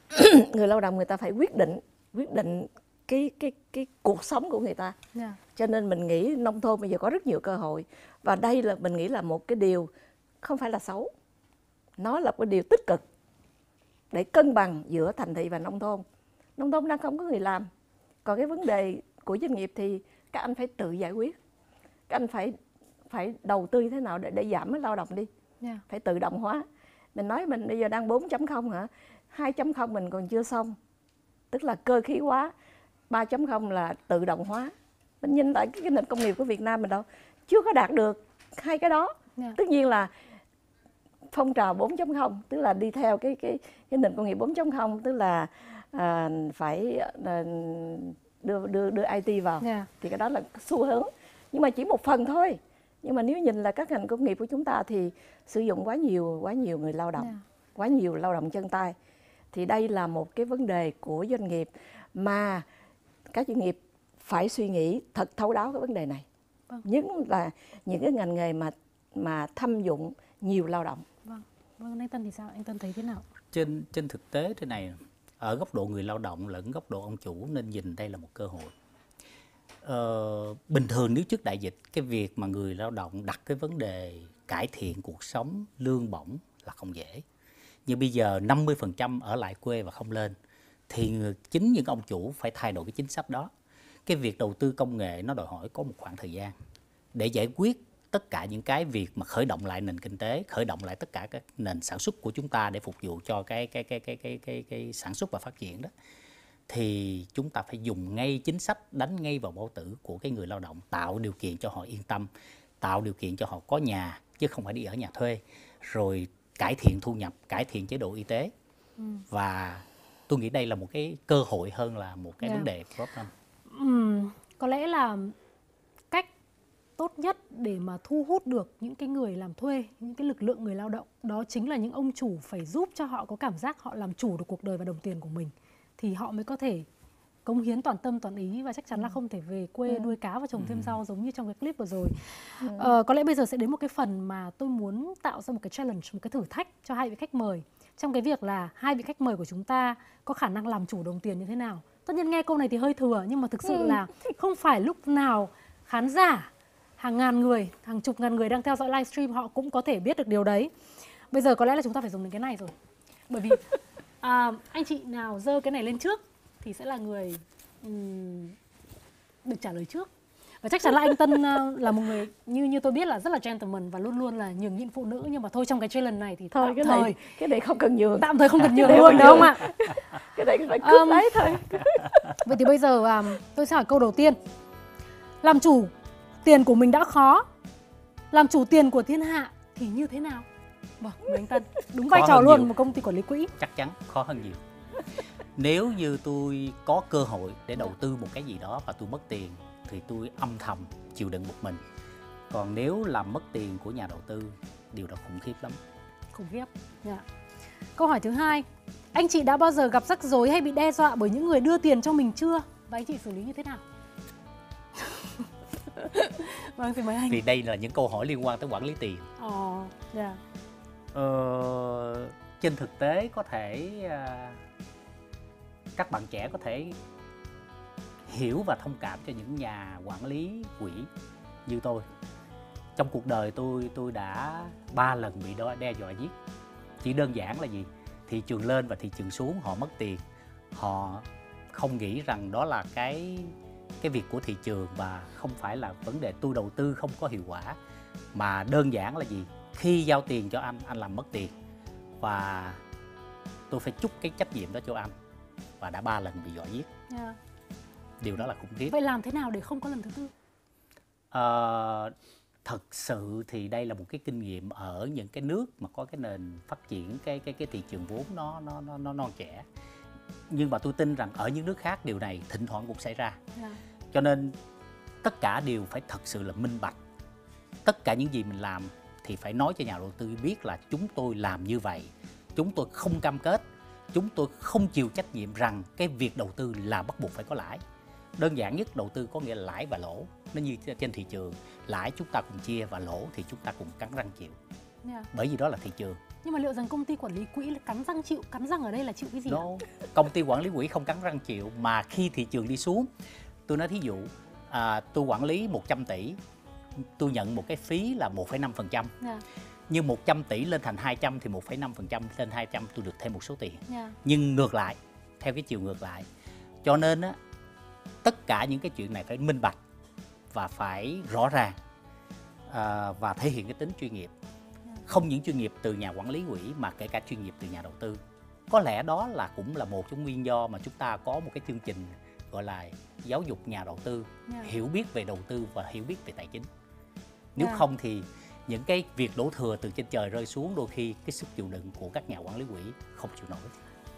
S4: Người lao động người ta phải quyết định quyết định cái cái cái cuộc sống của người ta.
S1: Dạ.
S4: cho nên mình nghĩ nông thôn bây giờ có rất nhiều cơ hội và đây là mình nghĩ là một cái điều không phải là xấu. Nó là một cái điều tích cực để cân bằng giữa thành thị và nông thôn. Nông thôn đang không có người làm. Còn cái vấn đề của doanh nghiệp thì các anh phải tự giải quyết. Các anh phải phải đầu tư thế nào để để giảm cái lao động đi.
S1: Dạ.
S4: phải tự động hóa. Mình nói mình bây giờ đang 4.0 hả? 2.0 mình còn chưa xong. Tức là cơ khí hóa 3.0 là tự động hóa. Mình nhìn lại cái, nền công nghiệp của Việt Nam mình đâu chưa có đạt được hai cái đó.
S1: Dạ.
S4: tất nhiên là phong trào 4.0 tức là đi theo cái cái cái nền công nghiệp 4.0 tức là à, phải à, đưa đưa đưa IT vào.
S1: Dạ.
S4: thì cái đó là xu hướng. Nhưng mà chỉ một phần thôi nhưng mà nếu nhìn là các ngành công nghiệp của chúng ta thì sử dụng quá nhiều quá nhiều người lao động
S1: Dạ.
S4: quá nhiều lao động chân tay thì đây là một cái vấn đề của doanh nghiệp mà các doanh nghiệp phải suy nghĩ thật thấu đáo cái vấn đề này
S1: Vâng.
S4: những là những cái ngành nghề mà mà thâm dụng nhiều lao động
S1: Vâng. Vâng, anh Tân thì sao? Anh Tân thấy thế nào?
S5: trên trên thực tế thế này ở góc độ người lao động lẫn góc độ ông chủ nên nhìn đây là một cơ hội Ờ, bình thường nếu trước đại dịch cái việc mà người lao động đặt cái vấn đề cải thiện cuộc sống lương bổng là không dễ. Nhưng bây giờ 50% ở lại quê và không lên thì chính những ông chủ phải thay đổi cái chính sách đó. Cái việc đầu tư công nghệ nó đòi hỏi có một khoảng thời gian để giải quyết tất cả những cái việc mà khởi động lại nền kinh tế, khởi động lại tất cả các nền sản xuất của chúng ta để phục vụ cho cái cái cái cái cái cái, cái sản xuất và phát triển đó thì chúng ta phải dùng ngay chính sách đánh ngay vào bao tử của cái người lao động tạo điều kiện cho họ yên tâm tạo điều kiện cho họ có nhà chứ không phải đi ở nhà thuê rồi cải thiện thu nhập cải thiện chế độ y tế
S1: Ừ.
S5: và tôi nghĩ đây là một cái cơ hội hơn là một cái
S1: Yeah.
S5: vấn đề problem
S1: Ừm, có lẽ là cách tốt nhất để mà thu hút được những cái người làm thuê, những cái lực lượng người lao động đó chính là những ông chủ phải giúp cho họ có cảm giác họ làm chủ được cuộc đời và đồng tiền của mình thì họ mới có thể cống hiến toàn tâm toàn ý và chắc chắn là không thể về quê
S4: Ừ.
S1: nuôi cá và trồng thêm
S4: Ừ.
S1: rau giống như trong cái clip vừa rồi.
S4: Ừ.
S1: Ờ, có lẽ bây giờ sẽ đến một cái phần mà tôi muốn tạo ra một cái challenge, một cái thử thách cho hai vị khách mời trong cái việc là hai vị khách mời của chúng ta có khả năng làm chủ đồng tiền như thế nào. Tất nhiên nghe câu này thì hơi thừa nhưng mà thực sự
S4: Ừ.
S1: là không phải lúc nào khán giả hàng ngàn người, hàng chục ngàn người đang theo dõi livestream họ cũng có thể biết được điều đấy. Bây giờ có lẽ là chúng ta phải dùng đến cái này rồi. Bởi vì à, anh chị nào dơ cái này lên trước thì sẽ là người ừm, được trả lời trước. Và chắc chắn là anh Tân ờ, là một người như như tôi biết là rất là gentleman và luôn luôn là nhường nhịn phụ nữ nhưng mà thôi trong cái challenge này thì
S4: thôi
S1: tạm
S4: cái
S1: thời
S4: này cái này không cần nhường
S1: tạm thời không cần nhường luôn đúng không ạ?
S4: cái này phải cướp
S1: Um,
S4: lấy thôi
S1: Vậy thì bây giờ à, tôi sẽ hỏi câu đầu tiên. Làm chủ tiền của mình đã khó, làm chủ tiền của thiên hạ thì như thế nào? Vâng, anh Tân. Đúng vai trò luôn
S5: nhiều.
S1: một công ty quản lý quỹ.
S5: chắc chắn khó hơn nhiều nếu như tôi có cơ hội để đầu tư một cái gì đó và tôi mất tiền thì tôi âm thầm chịu đựng một mình còn nếu làm mất tiền của nhà đầu tư điều đó khủng khiếp lắm
S1: Khủng khiếp. Dạ. Câu hỏi thứ hai. Anh chị đã bao giờ gặp rắc rối hay bị đe dọa bởi những người đưa tiền cho mình chưa? Và anh chị xử lý như thế nào? vâng, xin mời anh.
S5: thì đây là những câu hỏi liên quan tới quản lý tiền
S1: Ồ, dạ.
S5: Ờ, trên thực tế có thể à, các bạn trẻ có thể hiểu và thông cảm cho những nhà quản lý quỹ như tôi. Trong cuộc đời tôi tôi đã ba lần bị đo, đe dọa giết. Chỉ đơn giản là gì? Thị trường lên và thị trường xuống họ mất tiền. Họ không nghĩ rằng đó là cái cái việc của thị trường và không phải là vấn đề. Tôi đầu tư không có hiệu quả mà đơn giản là gì? Khi giao tiền cho anh anh làm mất tiền. Và tôi phải chúc cái trách nhiệm đó cho anh. Và đã ba lần bị dọa giết.
S1: Dạ.
S5: điều đó là khủng khiếp.
S1: Vậy làm thế nào để không có lần thứ tư?
S5: Ờ, thật sự thì đây là một cái kinh nghiệm ở những cái nước mà có cái nền phát triển cái cái cái thị trường vốn nó nó nó nó non trẻ. Nhưng mà tôi tin rằng ở những nước khác điều này thỉnh thoảng cũng xảy ra.
S1: Dạ.
S5: cho nên tất cả đều phải thật sự là minh bạch. Tất cả những gì mình làm thì phải nói cho nhà đầu tư biết là chúng tôi làm như vậy chúng tôi không cam kết chúng tôi không chịu trách nhiệm rằng cái việc đầu tư là bắt buộc phải có lãi đơn giản nhất đầu tư có nghĩa là lãi và lỗ nó như trên thị trường lãi chúng ta cùng chia và lỗ thì chúng ta cùng cắn răng chịu
S1: Dạ.
S5: bởi vì đó là thị trường
S1: Nhưng mà liệu rằng công ty quản lý quỹ cắn răng chịu, cắn răng ở đây là chịu cái gì?
S5: No. công ty quản lý quỹ không cắn răng chịu mà khi thị trường đi xuống tôi nói thí dụ à, tôi quản lý 100 tỷ tôi nhận một cái phí là 1,5%
S1: Dạ.
S5: nhưng 100 tỷ lên thành 200 thì 1,5% lên 200 tôi được thêm một số tiền
S1: Dạ.
S5: nhưng ngược lại theo cái chiều ngược lại cho nên á tất cả những cái chuyện này phải minh bạch và phải rõ ràng à, và thể hiện cái tính chuyên nghiệp không những chuyên nghiệp từ nhà quản lý quỹ mà kể cả chuyên nghiệp từ nhà đầu tư có lẽ đó là cũng là một trong nguyên do mà chúng ta có một cái chương trình gọi là giáo dục nhà đầu tư
S1: Yeah.
S5: hiểu biết về đầu tư và hiểu biết về tài chính nếu
S1: Yeah.
S5: không thì những cái việc đổ thừa từ trên trời rơi xuống đôi khi cái sức chịu đựng của các nhà quản lý quỹ không chịu nổi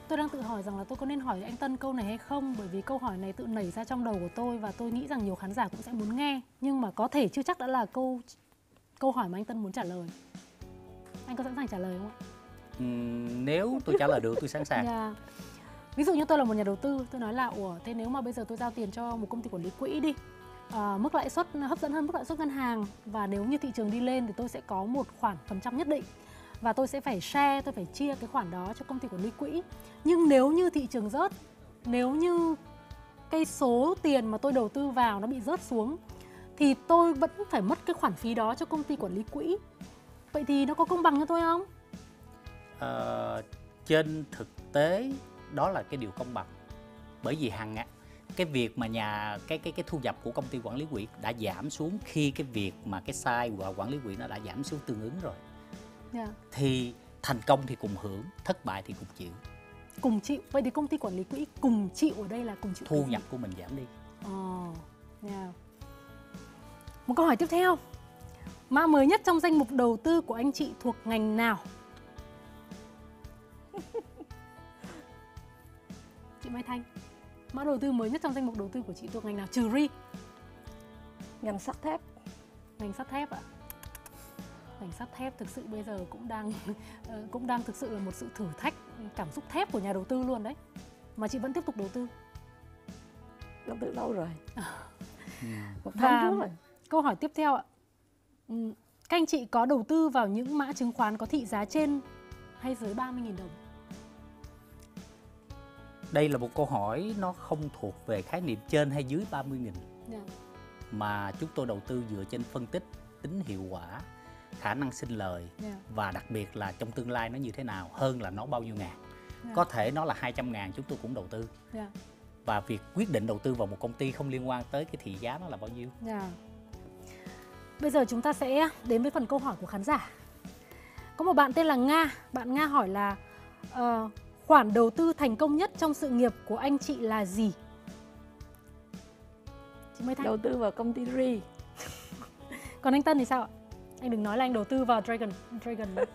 S1: Tôi đang tự hỏi rằng là tôi có nên hỏi anh Tân câu này hay không bởi vì câu hỏi này tự nảy ra trong đầu của tôi và tôi nghĩ rằng nhiều khán giả cũng sẽ muốn nghe nhưng mà có thể chưa chắc đã là câu câu hỏi mà anh Tân muốn trả lời. Anh có sẵn sàng trả lời không ạ?
S5: Nếu tôi trả lời được tôi sẵn sàng
S1: Dạ. Ví dụ như tôi là một nhà đầu tư, tôi nói là ủa thế nếu mà bây giờ tôi giao tiền cho một công ty quản lý quỹ đi à, mức lãi suất hấp dẫn hơn mức lãi suất ngân hàng và nếu như thị trường đi lên thì tôi sẽ có một khoản phần trăm nhất định và tôi sẽ phải share, tôi phải chia cái khoản đó cho công ty quản lý quỹ. Nhưng nếu như thị trường rớt, nếu như cái số tiền mà tôi đầu tư vào nó bị rớt xuống thì tôi vẫn phải mất cái khoản phí đó cho công ty quản lý quỹ. Vậy thì nó có công bằng cho tôi không?
S5: Ờ, trên thực tế đó là cái điều công bằng bởi vì hàng ngàn cái việc mà nhà cái cái cái thu nhập của công ty quản lý quỹ đã giảm xuống khi cái việc mà cái sai của quản lý quỹ nó đã giảm xuống tương ứng rồi
S1: Dạ.
S5: thì thành công thì cùng hưởng thất bại thì cùng chịu
S1: cùng chịu vậy thì công ty quản lý quỹ cùng chịu ở đây là cùng chịu
S5: thu nhập của mình giảm đi
S1: Ồ, yeah. Một câu hỏi tiếp theo. Mã mới nhất trong danh mục đầu tư của anh chị thuộc ngành nào? chị Mai Thanh. Mã đầu tư mới nhất trong danh mục đầu tư của chị thuộc ngành nào? Trừ RI.
S4: Ngành sắt thép.
S1: Ngành sắt thép ạ. Ngành sắt thép thực sự bây giờ cũng đang ờ, cũng đang thực sự là một sự thử thách cảm xúc thép của nhà đầu tư luôn đấy. Mà chị vẫn tiếp tục đầu tư.
S4: Đầu tư lâu rồi. Một tháng trước rồi.
S1: câu hỏi tiếp theo ạ. Các anh chị có đầu tư vào những mã chứng khoán có thị giá trên hay dưới 30.000 đồng?
S5: Đây là một câu hỏi nó không thuộc về khái niệm trên hay dưới 30 nghìn
S1: Dạ.
S5: mà chúng tôi đầu tư dựa trên phân tích tính hiệu quả khả năng sinh lời
S1: Dạ.
S5: và đặc biệt là trong tương lai nó như thế nào hơn là nó bao nhiêu ngàn
S1: Dạ.
S5: có thể nó là 200 ngàn chúng tôi cũng đầu tư
S1: Dạ.
S5: và việc quyết định đầu tư vào một công ty không liên quan tới cái thị giá nó là bao nhiêu
S1: Dạ. Bây giờ chúng ta sẽ đến với phần câu hỏi của khán giả. Có một bạn tên là Nga, bạn Nga hỏi là ờ, khoản đầu tư thành công nhất trong sự nghiệp của anh chị là gì? Chị Mai Thanh.
S4: Đầu tư vào công ty RI.
S1: Còn anh Tân thì sao ạ? Anh đừng nói là anh đầu tư vào Dragon Dragon.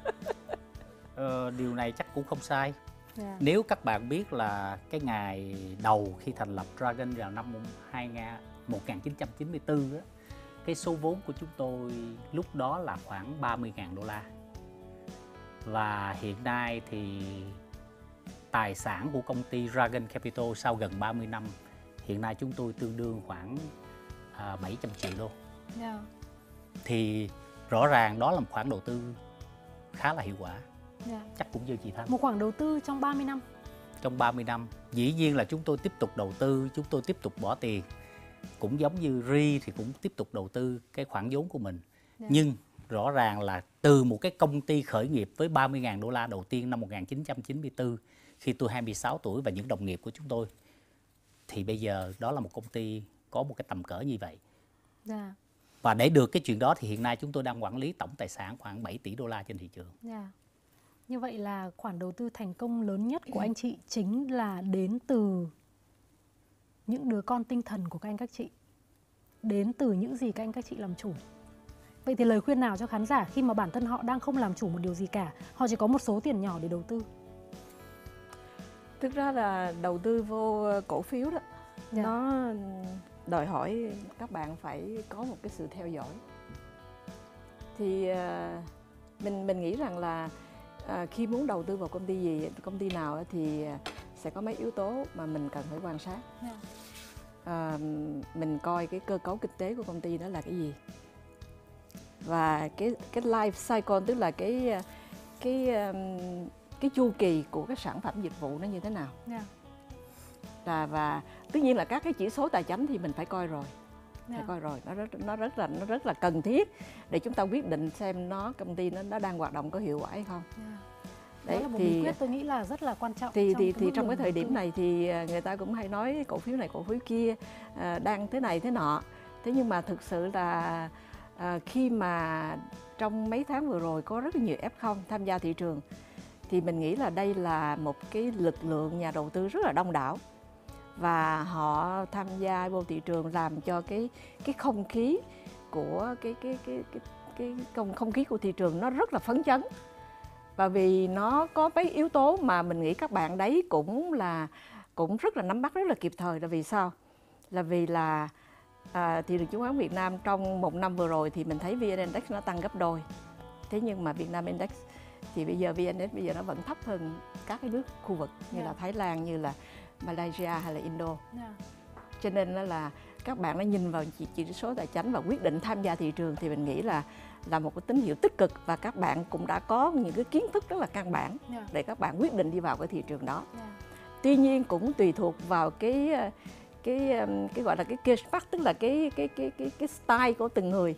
S5: Ờ, điều này chắc cũng không sai
S1: Dạ.
S5: nếu các bạn biết là cái ngày đầu khi thành lập Dragon vào năm 2000 1994 á, cái số vốn của chúng tôi lúc đó là khoảng 30.000 đô la và hiện nay thì tài sản của công ty Dragon Capital sau gần 30 năm hiện nay chúng tôi tương đương khoảng à, 700 triệu đô
S1: Dạ.
S5: thì rõ ràng đó là một khoản đầu tư khá là hiệu quả
S1: Dạ.
S5: chắc cũng như chị Thanh
S1: Một khoản đầu tư trong 30 năm.
S5: trong 30 năm dĩ nhiên là chúng tôi tiếp tục đầu tư chúng tôi tiếp tục bỏ tiền cũng giống như ri thì cũng tiếp tục đầu tư cái khoản vốn của mình
S1: Dạ.
S5: nhưng rõ ràng là từ một cái công ty khởi nghiệp với 30.000 đô la đầu tiên năm 1994 khi tôi 26 tuổi và những đồng nghiệp của chúng tôi thì bây giờ đó là một công ty có một cái tầm cỡ như vậy
S1: Dạ.
S5: và để được cái chuyện đó thì hiện nay chúng tôi đang quản lý tổng tài sản khoảng 7 tỷ đô la trên thị trường
S1: Dạ. Như vậy là khoản đầu tư thành công lớn nhất của anh chị chính là đến từ những đứa con tinh thần của các anh các chị. Đến từ những gì các anh các chị làm chủ. Vậy thì lời khuyên nào cho khán giả khi mà bản thân họ đang không làm chủ một điều gì cả, họ chỉ có một số tiền nhỏ để đầu tư?
S4: Thực ra là đầu tư vô cổ phiếu đó
S1: Dạ.
S4: nó đòi hỏi các bạn phải có một cái sự theo dõi. Thì à, mình mình nghĩ rằng là à, khi muốn đầu tư vào công ty gì, công ty nào thì sẽ có mấy yếu tố mà mình cần phải quan sát.
S1: Dạ.
S4: À, mình coi cái cơ cấu kinh tế của công ty đó là cái gì và cái cái life cycle tức là cái cái um, cái chu kỳ của cái sản phẩm dịch vụ nó như thế nào
S1: Dạ.
S4: là và tất nhiên là các cái chỉ số tài chính thì mình phải coi rồi phải
S1: Dạ.
S4: coi rồi nó rất nó rất là nó rất là cần thiết để chúng ta quyết định xem nó công ty nó nó đang hoạt động có hiệu quả hay không
S1: Dạ. Đó là một bí
S4: thì
S1: quyết tôi nghĩ là rất là quan trọng
S4: thì
S1: trong
S4: thì
S1: cái
S4: thì trong cái thời
S1: tư.
S4: điểm này thì à, người ta cũng hay nói cổ phiếu này cổ phiếu kia à, đang thế này thế nọ thế nhưng mà thực sự là à, khi mà trong mấy tháng vừa rồi có rất là nhiều F0 tham gia thị trường thì mình nghĩ là đây là một cái lực lượng nhà đầu tư rất là đông đảo. Và họ tham gia vô thị trường làm cho cái cái không khí của cái cái cái cái cái không không khí của thị trường nó rất là phấn chấn. Và vì nó có mấy yếu tố mà mình nghĩ các bạn đấy cũng là cũng rất là nắm bắt rất là kịp thời là vì sao? Là vì là à, thị trường chứng khoán Việt Nam trong một năm vừa rồi thì mình thấy VN Index nó tăng gấp đôi. Thế nhưng mà Việt Nam Index thì bây giờ VN Index bây giờ nó vẫn thấp hơn các cái nước khu vực như
S1: Dạ.
S4: là Thái Lan như là Malaysia hay là Indo
S1: Dạ.
S4: cho nên đó là các bạn đã nhìn vào chỉ, chỉ số tài chính và quyết định tham gia thị trường thì mình nghĩ là là một cái tín hiệu tích cực và các bạn cũng đã có những cái kiến thức rất là căn bản
S1: Dạ.
S4: để các bạn quyết định đi vào cái thị trường đó.
S1: Dạ.
S4: Tuy nhiên cũng tùy thuộc vào cái ờ, cái ừm, cái gọi là cái case pack tức là cái cái cái cái cái style của từng người,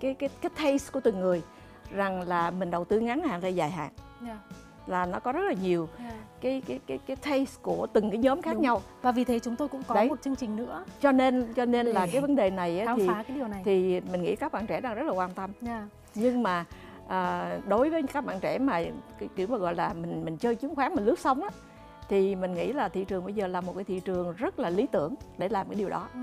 S4: cái cái cái taste của từng người rằng là mình đầu tư ngắn hạn hay dài hạn.
S1: Dạ.
S4: là nó có rất là nhiều
S1: Yeah.
S4: cái cái cái cái taste của từng cái nhóm khác
S1: Đúng.
S4: nhau
S1: Và vì thế chúng tôi cũng có
S4: Đấy.
S1: một chương trình nữa.
S4: cho nên cho nên là cái vấn đề này
S1: khám
S4: thì
S1: phá cái điều này.
S4: thì mình nghĩ các bạn trẻ đang rất là quan tâm
S1: Yeah.
S4: nhưng mà à, đối với các bạn trẻ mà cái kiểu mà gọi là mình mình chơi chứng khoán mình lướt sóng á thì mình nghĩ là thị trường bây giờ là một cái thị trường rất là lý tưởng để làm cái điều đó
S1: Ừ.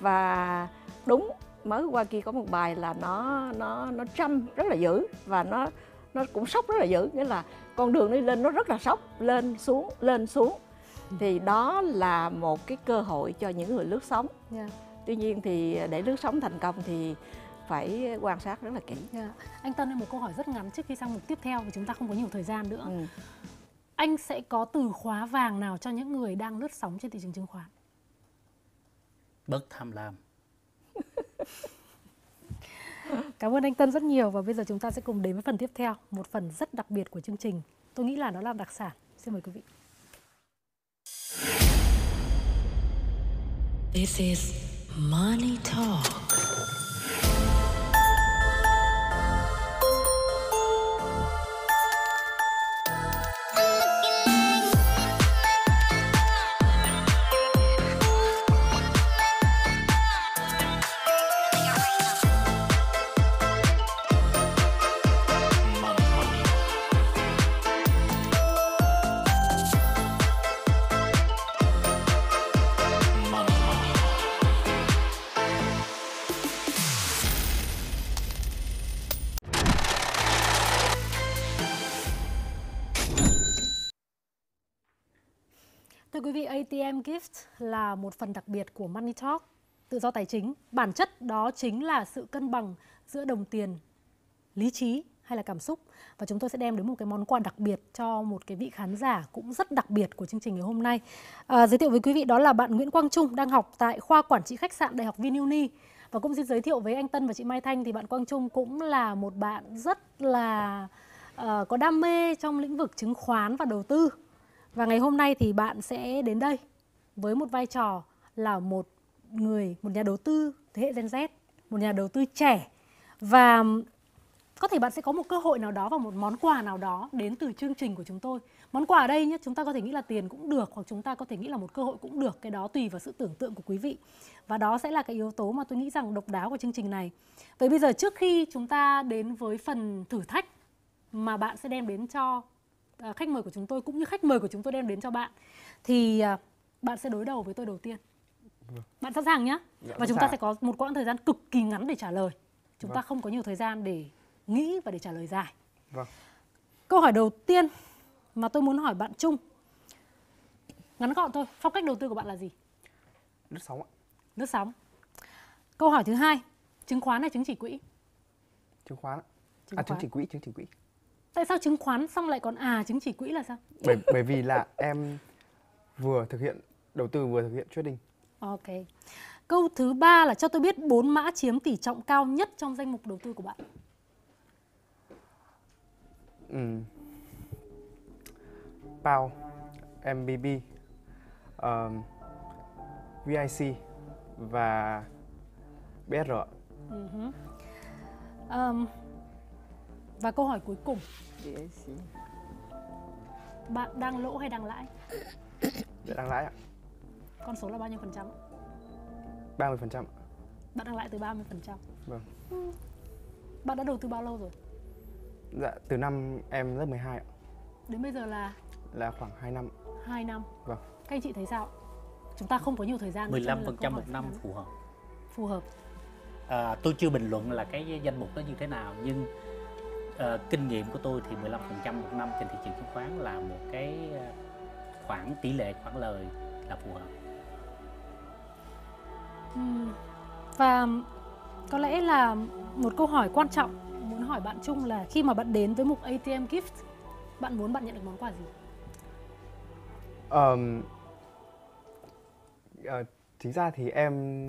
S4: và đúng mới qua kia có một bài là nó nó nó trăm rất là dữ và nó nó cũng sốc rất là dữ nghĩa là con đường đi lên nó rất là sốc lên xuống lên xuống thì đó là một cái cơ hội cho những người lướt sóng
S1: Yeah.
S4: tuy nhiên thì để lướt sóng thành công thì phải quan sát rất là kỹ
S1: Yeah. Anh Tân ơi, một câu hỏi rất ngắn trước khi sang mục tiếp theo vì chúng ta không có nhiều thời gian nữa.
S4: Ừ.
S1: Anh sẽ có từ khóa vàng nào cho những người đang lướt sóng trên thị trường chứng khoán?
S5: bớt tham lam
S1: Cảm ơn anh Tân rất nhiều và bây giờ chúng ta sẽ cùng đến với phần tiếp theo, một phần rất đặc biệt của chương trình. Tôi nghĩ là nó là đặc sản. Xin mời quý vị.
S22: This is Money Talk.
S1: PM Gift là một phần đặc biệt của Money Talk, tự do tài chính. Bản chất đó chính là sự cân bằng giữa đồng tiền, lý trí hay là cảm xúc. Và chúng tôi sẽ đem đến một cái món quà đặc biệt cho một cái vị khán giả cũng rất đặc biệt của chương trình ngày hôm nay. À, giới thiệu với quý vị đó là bạn Nguyễn Quang Trung đang học tại khoa quản trị khách sạn Đại học VinUni. Và cũng xin giới thiệu với anh Tân và chị Mai Thanh thì bạn Quang Trung cũng là một bạn rất là uh, có đam mê trong lĩnh vực chứng khoán và đầu tư. Và ngày hôm nay thì bạn sẽ đến đây với một vai trò là một người, một nhà đầu tư thế hệ Gen Z, một nhà đầu tư trẻ và có thể bạn sẽ có một cơ hội nào đó và một món quà nào đó đến từ chương trình của chúng tôi. Món quà ở đây nhé, chúng ta có thể nghĩ là tiền cũng được hoặc chúng ta có thể nghĩ là một cơ hội cũng được, cái đó tùy vào sự tưởng tượng của quý vị. Và đó sẽ là cái yếu tố mà tôi nghĩ rằng độc đáo của chương trình này. Vậy bây giờ trước khi chúng ta đến với phần thử thách mà bạn sẽ đem đến cho à, khách mời của chúng tôi cũng như khách mời của chúng tôi đem đến cho bạn thì à, bạn sẽ đối đầu với tôi đầu tiên. Bạn sẵn sàng nhé?
S23: Dạ,
S1: Và chúng ta sẽ có một quãng thời gian cực kỳ ngắn để trả lời. Chúng ta
S23: Vâng.
S1: không có nhiều thời gian để nghĩ và để trả lời dài.
S23: Vâng.
S1: Câu hỏi đầu tiên mà tôi muốn hỏi bạn Trung Ngắn gọn thôi, phong cách đầu tư của bạn là gì?
S23: Lướt sóng ạ.
S1: Lướt sóng Câu hỏi thứ hai Chứng khoán hay chứng chỉ quỹ?
S23: Chứng khoán.
S1: Chứng
S23: à, chứng chỉ quỹ, chứng chỉ quỹ.
S1: Tại sao chứng khoán xong lại còn à chứng chỉ quỹ là sao?
S23: Bởi bởi vì là em vừa thực hiện đầu tư vừa thực hiện trading.
S1: Ok Câu thứ ba là cho tôi biết bốn mã chiếm tỷ trọng cao nhất trong danh mục đầu tư của bạn
S23: Ừ. PAO, MBB, um, VIC và BSR.
S1: hứ. Ờm, Và câu hỏi cuối cùng Bạn đang lỗ hay đang lãi?
S23: Để đang lãi ạ.
S1: Con số là bao nhiêu phần trăm?
S23: 30%. ạ.
S1: Bạn đang lãi từ 30 phần trăm
S23: Vâng.
S1: Bạn đã đầu tư bao lâu rồi?
S23: Dạ, từ năm em lớp 12 ạ.
S1: Đến bây giờ là
S23: Là khoảng 2 năm.
S1: 2 năm
S23: Vâng.
S1: Các anh chị thấy sao? Chúng ta không có nhiều thời gian nữa, cho nên là
S5: 15%
S1: câu hỏi
S5: một năm phù hợp.
S1: Phù hợp
S5: À, tôi chưa bình luận là cái danh mục đó như thế nào nhưng ờ, kinh nghiệm của tôi thì 15% một năm trên thị trường chứng khoán là một cái ờ, khoản tỷ lệ khoản lời là phù hợp.
S1: Ừm, Và có lẽ là một câu hỏi quan trọng muốn hỏi bạn Trung là khi mà bạn đến với mục ATM Gift bạn muốn bạn nhận được món quà gì?
S23: Ờm, ờ, chính ra thì em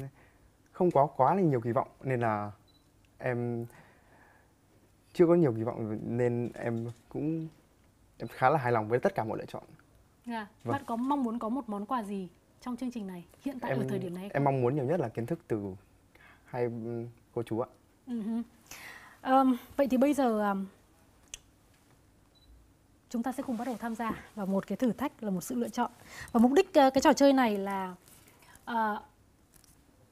S23: không có quá là nhiều kỳ vọng nên là em chưa có nhiều kỳ vọng nên em cũng em khá là hài lòng với tất cả mọi lựa chọn.
S1: Yeah.
S23: Vâng.
S1: Bạn có mong muốn có một món quà gì trong chương trình này hiện tại ở
S23: em
S1: thời điểm này?
S23: em mong muốn nhiều nhất là kiến thức từ hai ừm, cô chú ạ.
S1: Ừ hứ. Ờm, vậy thì bây giờ ờm, chúng ta sẽ cùng bắt đầu tham gia vào một cái thử thách là một sự lựa chọn và mục đích ờ, cái trò chơi này là ờ,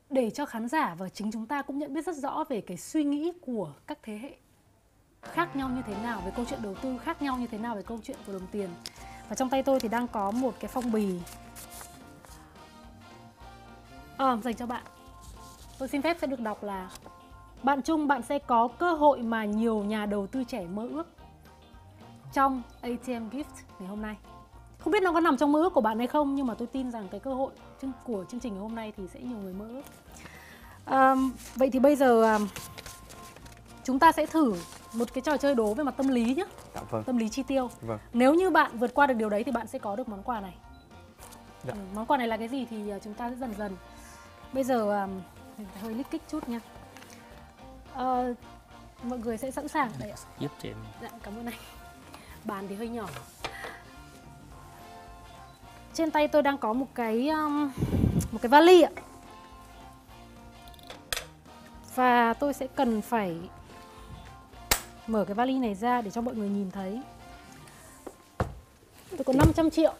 S1: để cho khán giả và chính chúng ta cũng nhận biết rất rõ về cái suy nghĩ của các thế hệ khác nhau như thế nào về câu chuyện đầu tư khác nhau như thế nào về câu chuyện của đồng tiền và trong tay tôi thì đang có một cái phong bì. Ờ, dành cho bạn. Tôi xin phép sẽ được đọc là bạn Trung bạn sẽ có cơ hội mà nhiều nhà đầu tư trẻ mơ ước trong ATM Gift ngày hôm nay. Không biết nó có nằm trong mơ ước của bạn hay không nhưng mà tôi tin rằng cái cơ hội của chương trình ngày hôm nay thì sẽ nhiều người mơ ước. À, vậy thì bây giờ à, chúng ta sẽ thử một cái trò chơi đố về mặt tâm lý nhé
S23: Dạ vâng.
S1: tâm lý chi tiêu
S23: Vâng.
S1: nếu như bạn vượt qua được điều đấy thì bạn sẽ có được món quà này
S23: Dạ.
S1: Ừ, món quà này là cái gì thì à, chúng ta sẽ dần dần bây giờ à, mình phải hơi lích kích chút nha Ờ, mọi người sẽ sẵn sàng đây ạ
S5: giúp cho em
S1: Dạ, cảm ơn anh. Bàn thì hơi nhỏ. Trên tay tôi đang có một cái um, một cái vali ạ. Và tôi sẽ cần phải mở cái vali này ra để cho mọi người nhìn thấy. Tôi có 500 triệu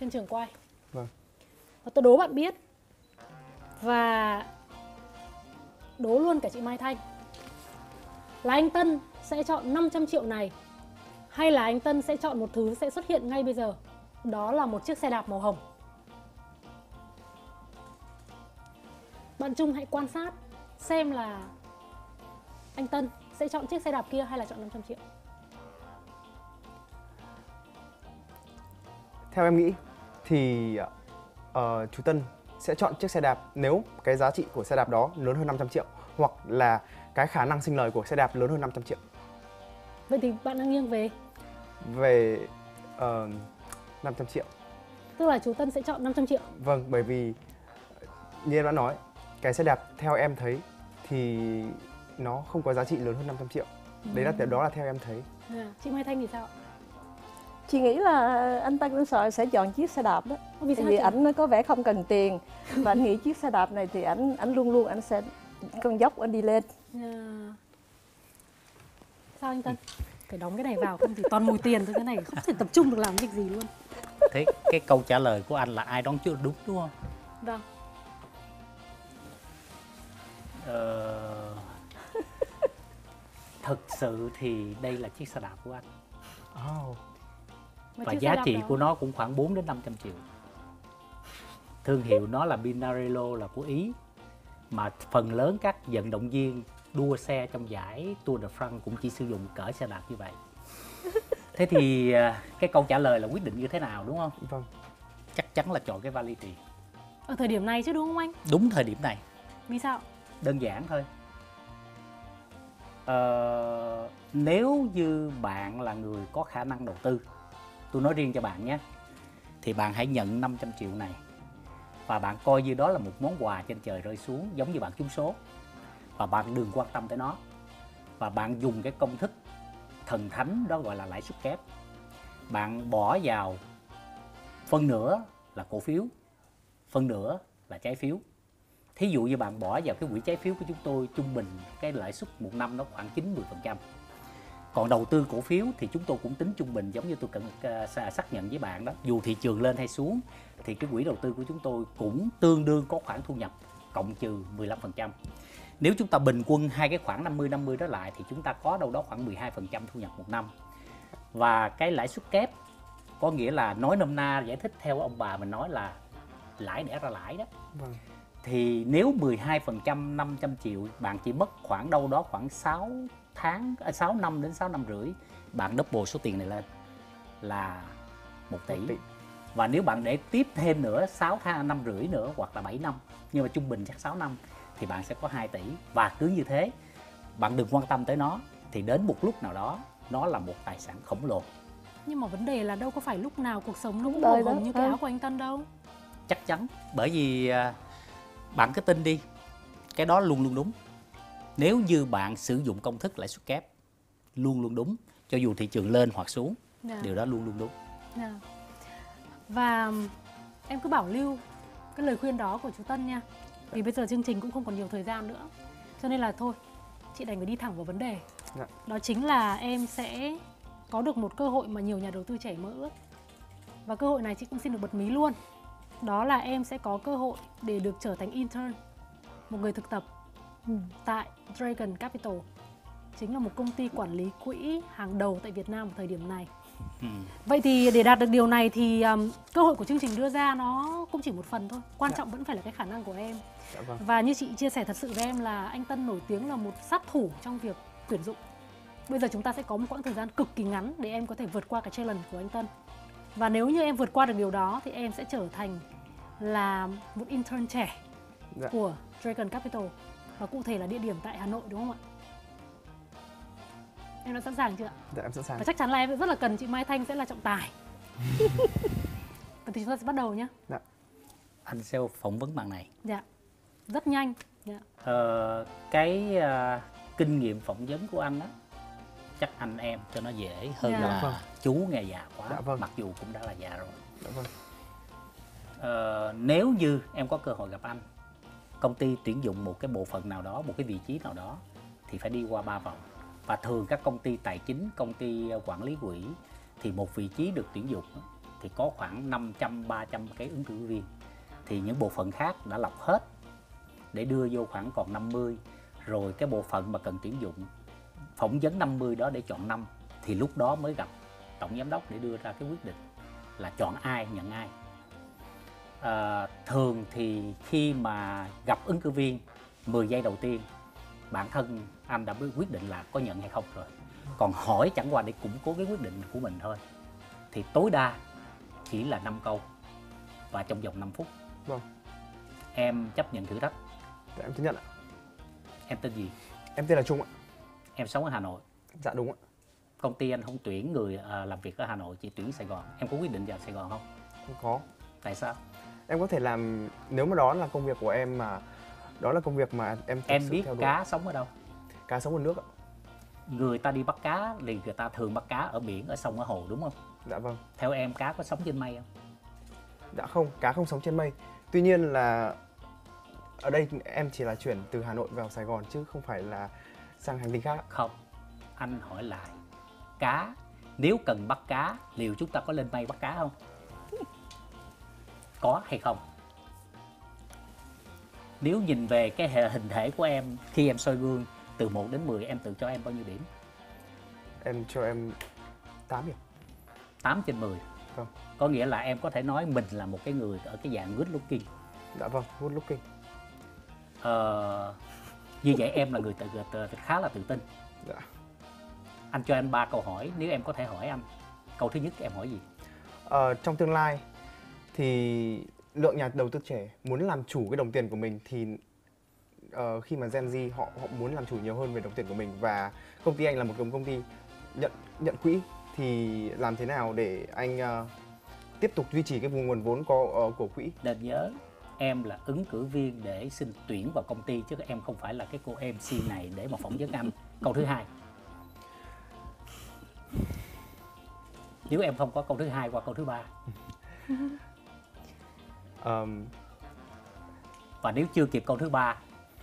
S1: trên trường quay.
S23: Vâng.
S1: Và tôi đố bạn biết. Và đố luôn cả chị Mai Thanh là anh Tân sẽ chọn 500 triệu này hay là anh Tân sẽ chọn một thứ sẽ xuất hiện ngay bây giờ đó là một chiếc xe đạp màu hồng bạn Trung hãy quan sát xem là anh Tân sẽ chọn chiếc xe đạp kia hay là chọn 500 triệu
S23: Theo em nghĩ thì ờ, chú Tân sẽ chọn chiếc xe đạp nếu cái giá trị của xe đạp đó lớn hơn 500 triệu hoặc là cái khả năng sinh lời của xe đạp lớn hơn 500 triệu.
S1: vậy thì bạn đang nghiêng về
S23: Về ờ, 500 triệu.
S1: tức là chú Tân sẽ chọn 500 triệu
S23: Vâng, bởi vì như em đã nói, cái xe đạp theo em thấy thì nó không có giá trị lớn hơn 500 triệu. Đấy là
S1: Ừ.
S23: đó là theo em thấy.
S1: à, chị Mai Thanh thì sao?
S4: Chị nghĩ là anh Tân Nguyễn Sợi sẽ chọn chiếc xe đạp đó.
S1: Vì sao
S4: vì ảnh có vẻ không cần tiền. Và anh nghĩ chiếc xe đạp này thì ảnh ảnh luôn luôn anh sẽ con dốc anh đi lên.
S1: À. sao anh Tân phải đóng cái này vào không thì toàn mùi tiền thôi cái này không thể tập trung được làm việc gì luôn.
S5: Thế cái câu trả lời của anh là ai đoán chưa đúng đúng không?
S1: Vâng.
S5: Ờ, thực sự thì đây là chiếc xe đạp của anh.
S23: Oh.
S5: Và giá trị
S1: đó-
S5: của nó cũng khoảng 4 đến 500 triệu. Thương hiệu nó là Binarello là của Ý mà phần lớn các vận động viên đua xe trong giải Tour de France cũng chỉ sử dụng cỡ xe đạp như vậy. Thế thì à, cái câu trả lời là quyết định như thế nào đúng không?
S23: Vâng.
S5: Chắc chắn là chọn cái vali tiền
S1: ở thời điểm này chứ đúng không anh?
S5: Đúng thời điểm này.
S1: Vì sao?
S5: Đơn giản thôi Ờ, nếu như bạn là người có khả năng đầu tư, tôi nói riêng cho bạn nhé, thì bạn hãy nhận 500 triệu này và bạn coi như đó là một món quà trên trời rơi xuống giống như bạn trúng số. Và bạn đừng quan tâm tới nó. Và bạn dùng cái công thức thần thánh đó gọi là lãi suất kép. Bạn bỏ vào, phân nửa là cổ phiếu, phân nửa là trái phiếu thí dụ như bạn bỏ vào cái quỹ trái phiếu của chúng tôi, trung bình cái lãi suất một năm nó khoảng 90% còn đầu tư cổ phiếu thì chúng tôi cũng tính trung bình, giống như tôi cần ờ, xác nhận với bạn đó. Dù thị trường lên hay xuống thì cái quỹ đầu tư của chúng tôi cũng tương đương có khoản thu nhập cộng trừ 15% nếu chúng ta bình quân hai cái khoảng 50 50 đó lại thì chúng ta có đâu đó khoảng 12% thu nhập một năm. Và cái lãi suất kép có nghĩa là nói nôm na giải thích theo ông bà mình nói là lãi đẻ ra lãi đó.
S23: Vâng
S5: thì nếu 12% 500 triệu bạn chỉ mất khoảng đâu đó khoảng 6 tháng à, 6 năm đến 6 năm rưỡi bạn double số tiền này lên là 1 tỷ. Và nếu bạn để tiếp thêm nữa 6 tháng năm rưỡi nữa hoặc là 7 năm nhưng mà trung bình chắc 6 năm thì bạn sẽ có 2 tỷ. Và cứ như thế bạn đừng quan tâm tới nó thì đến một lúc nào đó nó là một tài sản khổng lồ.
S1: Nhưng mà vấn đề là đâu có phải lúc nào cuộc sống nó cũng màu hồng như cái áo của anh Tân đâu.
S5: Chắc chắn bởi vì à, bạn cứ tin đi cái đó luôn luôn đúng nếu như bạn sử dụng công thức lãi suất kép luôn luôn đúng cho dù thị trường lên hoặc xuống
S1: Dạ.
S5: điều đó luôn luôn đúng
S1: Dạ. Và em cứ bảo lưu cái lời khuyên đó của chú Tân nha. Vì bây giờ chương trình cũng không còn nhiều thời gian nữa. Cho nên là thôi, chị đành phải đi thẳng vào vấn đề.
S23: Dạ.
S1: Đó chính là em sẽ có được một cơ hội mà nhiều nhà đầu tư trẻ mơ ước và cơ hội này chị cũng xin được bật mí luôn đó là em sẽ có cơ hội để được trở thành intern một người thực tập tại Dragon Capital chính là một công ty quản lý quỹ hàng đầu tại Việt Nam ở thời điểm này
S5: Ừ.
S1: Vậy thì để đạt được điều này thì um, cơ hội của chương trình đưa ra nó cũng chỉ một phần thôi. Quan trọng vẫn phải là cái khả năng của em.
S23: Dạ vâng.
S1: Và như chị chia sẻ thật sự với em là anh Tân nổi tiếng là một sát thủ trong việc tuyển dụng. Bây giờ chúng ta sẽ có một quãng thời gian cực kỳ ngắn để em có thể vượt qua cái challenge của anh Tân. Và nếu như em vượt qua được điều đó thì em sẽ trở thành là một intern trẻ
S23: Dạ.
S1: của Dragon Capital và cụ thể là địa điểm tại Hà Nội đúng không ạ? Em đã sẵn sàng chưa ạ?
S23: Dạ em sẵn sàng.
S1: Và chắc chắn là em rất là cần chị Mai Thanh sẽ là trọng tài. Vậy thì chúng ta sẽ bắt đầu nhé.
S23: Dạ.
S5: Anh sẽ phỏng vấn bạn này.
S1: Dạ. Rất nhanh. Dạ.
S5: Ờ, cái à, kinh nghiệm phỏng vấn của anh á chắc anh em cho nó dễ hơn
S1: Dạ.
S5: là
S23: Vâng.
S5: chú nghe già quá
S23: Dạ vâng.
S5: mặc dù cũng đã là già rồi
S23: Dạ vâng.
S5: Ờ, nếu như em có cơ hội gặp anh, công ty tuyển dụng một cái bộ phận nào đó, một cái vị trí nào đó, thì phải đi qua ba vòng. Và thường các công ty tài chính, công ty quản lý quỹ, thì một vị trí được tuyển dụng thì có khoảng 500 300 cái ứng cử viên. Thì những bộ phận khác đã lọc hết để đưa vô khoảng còn 50 rồi cái bộ phận mà cần tuyển dụng, phỏng vấn 50 đó để chọn năm, thì lúc đó mới gặp tổng giám đốc để đưa ra cái quyết định là chọn ai, nhận ai à, thường thì khi mà gặp ứng cử viên 10 giây đầu tiên bản thân anh đã quyết định là có nhận hay không rồi còn hỏi chẳng qua để củng cố cái quyết định của mình thôi thì tối đa chỉ là 5 câu và trong vòng 5 phút
S23: Vâng.
S5: em chấp nhận thử thách
S23: Dạ em chấp nhận ạ.
S5: em tên gì
S23: Em tên là Trung ạ.
S5: em sống ở Hà Nội
S23: Dạ đúng ạ.
S5: công ty anh không tuyển người à, làm việc ở Hà Nội chỉ tuyển Sài Gòn em có quyết định vào Sài Gòn không
S23: Không có.
S5: tại sao
S23: Em có thể làm nếu mà đó là công việc của em mà đó là công việc mà em thực
S5: em
S23: sự
S5: biết
S23: theo đuổi.
S5: cá sống ở đâu
S23: cá sống ở nước ạ.
S5: người ta đi bắt cá thì người ta thường bắt cá ở biển ở sông ở hồ đúng không
S23: Dạ vâng.
S5: theo em cá có sống trên mây không
S23: Dạ không, cá không sống trên mây. Tuy nhiên là ở đây em chỉ là chuyển từ Hà Nội vào Sài Gòn chứ không phải là sang hành tinh khác.
S5: không anh hỏi lại cá nếu cần bắt cá liệu chúng ta có lên mây bắt cá không có hay không nếu nhìn về cái hệ hình thể của em khi em soi gương từ 1 đến 10 em tự cho em bao nhiêu điểm
S23: Em cho em 8 điểm.
S5: 8 trên 10
S23: Vâng.
S5: có nghĩa là em có thể nói mình là một cái người ở cái dạng good looking
S23: Dạ vâng, good looking.
S5: Ờ, như vậy em là người tự, tự, tự, khá là tự tin
S23: Dạ.
S5: anh cho em ba câu hỏi nếu em có thể hỏi anh câu thứ nhất em hỏi gì
S23: Ờ, trong tương lai thì lượng nhà đầu tư trẻ muốn làm chủ cái đồng tiền của mình thì ờ, khi mà Gen Z họ họ muốn làm chủ nhiều hơn về đồng tiền của mình và công ty anh là một công ty nhận nhận quỹ thì làm thế nào để anh ờ, tiếp tục duy trì cái vùng nguồn vốn có ờ, của quỹ?
S5: nên nhớ em là ứng cử viên để xin tuyển vào công ty chứ em không phải là cái cô MC này để mà phỏng vấn anh. Câu thứ hai. Nếu em không có câu thứ hai qua câu thứ ba
S23: Ờm,
S5: và nếu chưa kịp câu thứ ba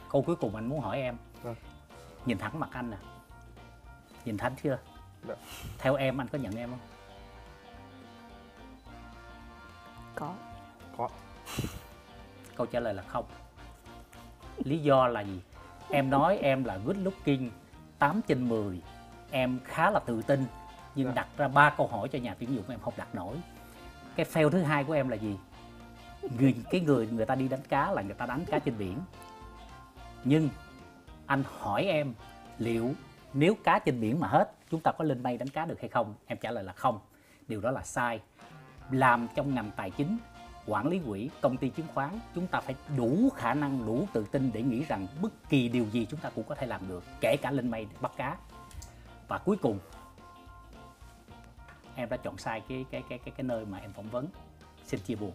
S5: câu cuối cùng anh muốn hỏi em.
S23: Vâng.
S5: nhìn thẳng mặt anh nè. Nhìn thẳng chưa?
S23: Dạ.
S5: theo em anh có nhận em không?
S4: Có.
S23: có.
S5: câu trả lời là không. Lý do là gì? Em nói em là good looking 8 trên 10 em khá là tự tin nhưng đặt ra ba câu hỏi cho nhà tuyển dụng em không đặt nổi. Cái fail thứ hai của em là gì người, cái người người ta đi đánh cá là người ta đánh cá trên biển. Nhưng anh hỏi em liệu nếu cá trên biển mà hết, chúng ta có lên bay đánh cá được hay không? Em trả lời là không. Điều đó là sai. Làm trong ngành tài chính, quản lý quỹ, công ty chứng khoán, chúng ta phải đủ khả năng, đủ tự tin để nghĩ rằng bất kỳ điều gì chúng ta cũng có thể làm được, kể cả lên mây bắt cá. Và cuối cùng, em đã chọn sai cái cái cái cái cái nơi mà em phỏng vấn. Xin chia buồn.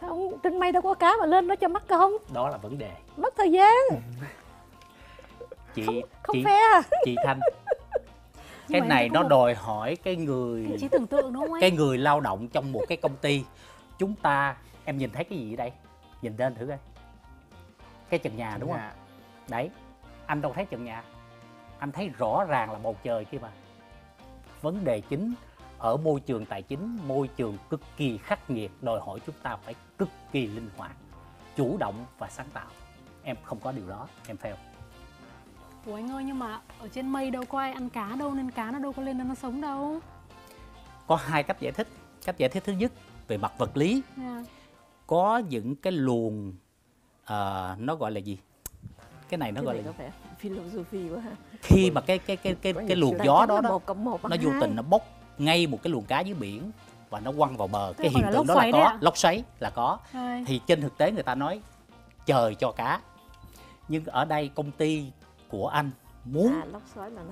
S4: Không, trên mây đâu có cá mà lên nó cho mắc công,
S5: đó là vấn đề.
S4: Mất thời gian.
S5: chị
S4: không
S5: chị
S4: fair.
S5: chị thanh cái
S1: mà em
S5: này nó
S1: một-
S5: đòi hỏi cái người
S1: Chị tưởng tượng đúng không
S5: cái người lao động trong một cái công ty. Chúng ta em nhìn thấy cái gì ở đây? Nhìn lên thử coi. Cái trần nhà đúng không?
S23: Nhà.
S5: đấy anh đâu thấy trần nhà? Anh thấy rõ ràng là bầu trời kia mà. Vấn đề chính ở môi trường tài chính môi trường cực kỳ khắc nghiệt đòi hỏi chúng ta phải cực kỳ linh hoạt chủ động và sáng tạo em không có điều đó em fail
S1: Ủa anh ơi nhưng mà ở trên mây đâu có ai ăn cá đâu nên cá nó đâu có lên đó nó sống đâu.
S5: có hai cách giải thích cách giải thích thứ nhất về mặt vật lý
S1: Yeah.
S5: có những cái luồng ờ, nó gọi là gì cái này nó
S4: Cái
S5: gọi
S4: này
S5: là gì?
S4: philosophy quá ha.
S5: khi mà cái cái cái cái cái
S4: nhiều
S5: luồng gió đó đó nó vô tình nó bốc ngay một cái luồng cá dưới biển và nó quăng vào bờ cái
S1: gọi
S5: hiện tượng đó là có
S1: ạ?
S5: lốc xoáy là có
S1: Rồi.
S5: thì trên thực tế người ta nói trời cho cá nhưng ở đây công ty của anh muốn
S4: À,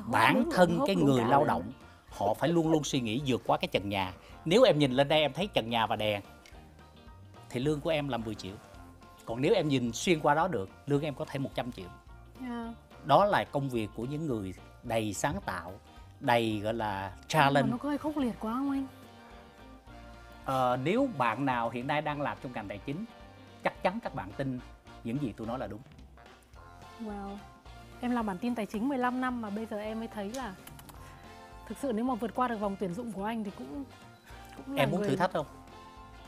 S5: bản thân cái người lao
S4: lên.
S5: động họ phải luôn luôn suy nghĩ vượt qua cái trần nhà nếu em nhìn lên đây em thấy trần nhà và đèn thì lương của em là 10 triệu còn nếu em nhìn xuyên qua đó được lương em có thể 100 triệu
S1: Yeah.
S5: đó là công việc của những người đầy sáng tạo đầy gọi là challenge
S1: nó có hơi khốc liệt quá không anh?
S5: Ờ, nếu bạn nào hiện nay đang làm trong ngành tài chính chắc chắn các bạn tin những gì tôi nói là đúng
S1: Wow. Em làm bản tin tài chính 15 năm mà bây giờ em mới thấy là thực sự nếu mà vượt qua được vòng tuyển dụng của anh thì cũng cũng là
S5: em muốn
S1: người...
S5: thử thách không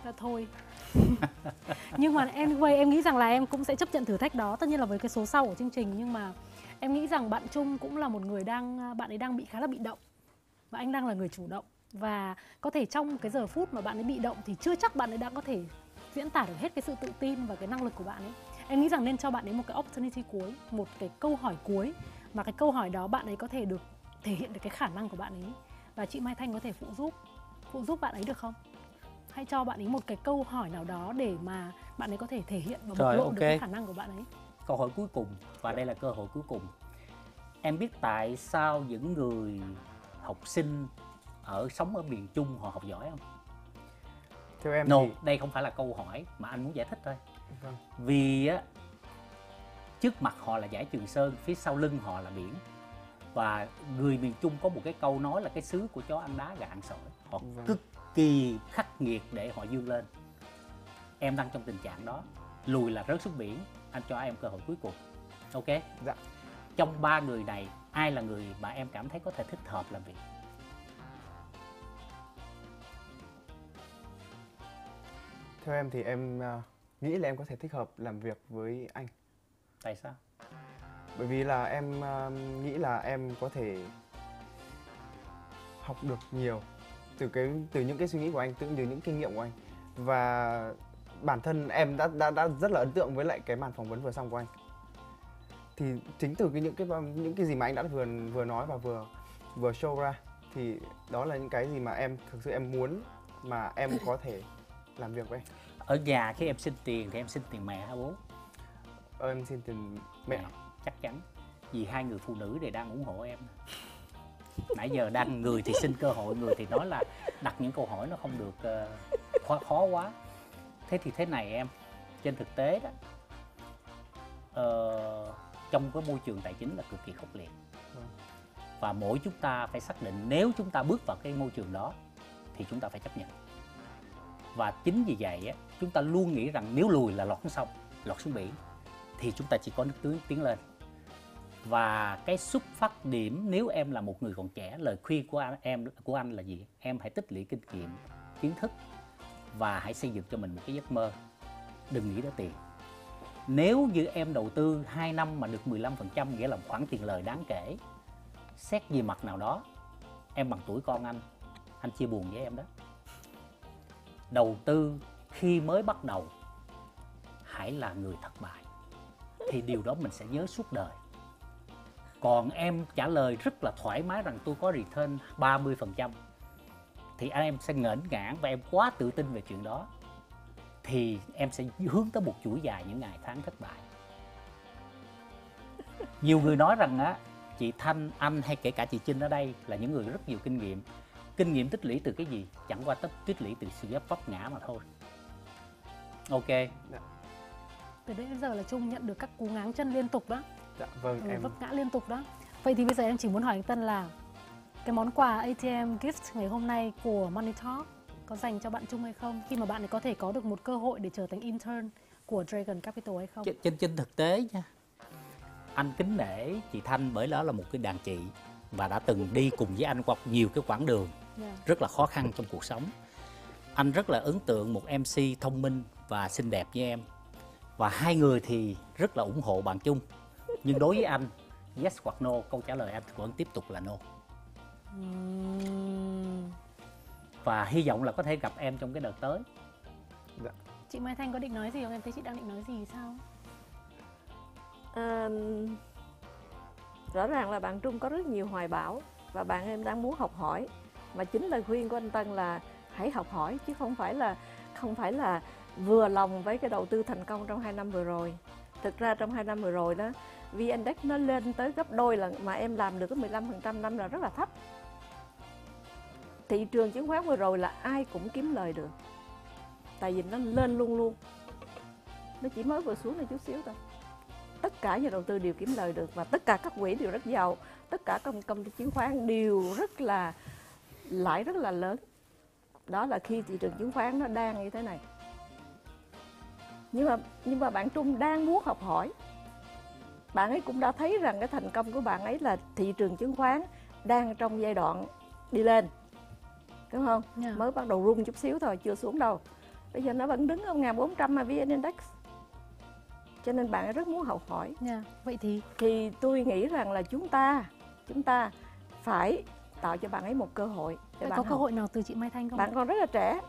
S1: Dạ thôi. nhưng mà anyway em nghĩ rằng là em cũng sẽ chấp nhận thử thách đó tất nhiên là với cái số sau của chương trình nhưng mà em nghĩ rằng bạn Trung cũng là một người đang bạn ấy đang bị khá là bị động. Và anh đang là người chủ động. Và có thể trong cái giờ phút mà bạn ấy bị động thì chưa chắc bạn ấy đã có thể diễn tả được hết cái sự tự tin và cái năng lực của bạn ấy. Em nghĩ rằng nên cho bạn ấy một cái opportunity cuối một cái câu hỏi cuối. Mà cái câu hỏi đó bạn ấy có thể được thể hiện được cái khả năng của bạn ấy. Và chị Mai Thanh có thể phụ giúp phụ giúp bạn ấy được không? Hãy cho bạn ấy một cái câu hỏi nào đó để mà bạn ấy có thể thể hiện và bộc lộ
S5: ok.
S1: được cái khả năng của bạn ấy
S5: câu hỏi cuối cùng và đây là cơ hội cuối cùng. Em biết tại sao những người học sinh ở sống ở miền Trung họ học giỏi không?
S23: Theo em
S5: no,
S23: thì
S5: đây không phải là câu hỏi mà anh muốn giải thích thôi.
S23: Vâng.
S5: vì á trước mặt họ là dải Trường Sơn phía sau lưng họ là biển. Và người miền Trung có một cái câu nói là cái xứ của chó ăn đá gà ăn sỏi họ
S23: Vâng.
S5: cực kỳ khắc nghiệt để họ dương lên. Em đang trong tình trạng đó. Lùi là rớt xuống biển anh cho em cơ hội cuối cùng. Ok?
S23: Dạ.
S5: Trong ba người này ai là người mà em cảm thấy có thể thích hợp làm việc?
S23: Theo em thì em à, nghĩ là em có thể thích hợp làm việc với anh.
S5: tại sao?
S23: Bởi vì là em à, nghĩ là em có thể học được nhiều từ cái từ những cái suy nghĩ của anh, từ, từ những kinh nghiệm của anh. Và bản thân em đã đã đã rất là ấn tượng với lại cái màn phỏng vấn vừa xong của anh. Thì chính từ cái những cái những cái gì mà anh đã vừa vừa nói và vừa vừa show ra thì đó là những cái gì mà em thực sự em muốn mà em có thể làm việc với anh.
S5: ở nhà khi em xin tiền thì em xin tiền mẹ hả bố
S23: Ờ, em xin tiền mẹ.
S5: chắc chắn vì hai người phụ nữ này đang ủng hộ em nãy giờ đang người thì xin cơ hội người thì nói là đặt những câu hỏi nó không được ờ, khó, khó quá thế thì thế này em trên thực tế đó ờ, trong cái môi trường tài chính là cực kỳ khốc liệt.
S23: Vâng.
S5: và mỗi chúng ta phải xác định nếu chúng ta bước vào cái môi trường đó thì chúng ta phải chấp nhận. Và chính vì vậy á, chúng ta luôn nghĩ rằng nếu lùi là lọt xuống sông lọt xuống biển thì chúng ta chỉ có nước tiến tiến lên. Và cái xuất phát điểm nếu em là một người còn trẻ lời khuyên của anh, em của anh là gì? Em hãy tích lũy kinh nghiệm kiến thức và hãy xây dựng cho mình một cái giấc mơ. Đừng nghĩ tới tiền. Nếu như em đầu tư 2 năm mà được 15% nghĩa là một khoản tiền lời đáng kể, xét về mặt nào đó, em bằng tuổi con anh anh chia buồn với em đó. Đầu tư khi mới bắt đầu, hãy là người thất bại, thì điều đó mình sẽ nhớ suốt đời. Còn em trả lời rất là thoải mái rằng tôi có return 30% thì anh em sẽ ngỡ ngãn và em quá tự tin về chuyện đó thì em sẽ hướng tới một chuỗi dài những ngày tháng thất bại. Nhiều người nói rằng á chị Thanh anh hay kể cả chị Trinh ở đây là những người rất nhiều kinh nghiệm. Kinh nghiệm tích lũy từ cái gì? Chẳng qua tích tích lũy từ sự vấp ngã mà thôi. Ok.
S1: Từ đấy đến giờ là Trung nhận được các cú ngáng chân liên tục đó.
S23: Dạ vâng
S1: ừ,
S23: em
S1: vấp ngã liên tục đó. Vậy thì bây giờ em chỉ muốn hỏi anh Tân là cái món quà ATM gift ngày hôm nay của Money Talk có dành cho bạn Trung hay không khi mà bạn ấy có thể có được một cơ hội để trở thành intern của Dragon Capital hay không
S5: trên, trên thực tế nha anh kính nể chị Thanh bởi đó là một cái đàn chị và đã từng đi cùng với anh qua nhiều cái quãng đường
S1: Yeah.
S5: rất là khó khăn trong cuộc sống. Anh rất là ấn tượng một MC thông minh và xinh đẹp như em. Và hai người thì rất là ủng hộ bạn chung. Nhưng đối với anh, yes hoặc no, câu trả lời anh vẫn tiếp tục là no.
S1: Ừm.
S5: Và hy vọng là có thể gặp em trong cái đợt tới.
S1: Chị Mai Thanh có định nói gì không? Em thấy chị đang định nói gì sao?
S4: À, rõ ràng là bạn Trung có rất nhiều hoài bão và bạn em đang muốn học hỏi và chính lời khuyên của anh Tân là hãy học hỏi chứ không phải là không phải là vừa lòng với cái đầu tư thành công trong hai năm vừa rồi thực ra trong hai năm vừa rồi đó VN Index nó lên tới gấp đôi lần mà em làm được cái 15% năm là rất là thấp thị trường chứng khoán vừa rồi là ai cũng kiếm lời được. Tại vì nó lên luôn luôn. Nó chỉ mới vừa xuống này chút xíu thôi. Tất cả nhà đầu tư đều kiếm lời được và tất cả các quỹ đều rất giàu. Tất cả công công ty chứng khoán đều rất là, lãi rất là lớn. Đó là khi thị trường chứng khoán nó đang như thế này. Nhưng mà nhưng mà bạn Trung đang muốn học hỏi. Bạn ấy cũng đã thấy rằng cái thành công của bạn ấy là thị trường chứng khoán đang trong giai đoạn đi lên đúng không
S1: Yeah.
S4: mới bắt đầu rung chút xíu thôi chưa xuống đâu bây giờ nó vẫn đứng ở 1400 mà VN Index cho nên bạn ấy rất muốn học hỏi
S1: Yeah. Vậy thì
S4: thì tôi nghĩ rằng là chúng ta chúng ta phải tạo cho bạn ấy một cơ hội để bạn
S1: có cơ
S4: học.
S1: hội nào từ chị Mai Thanh không?
S4: bạn còn rất là trẻ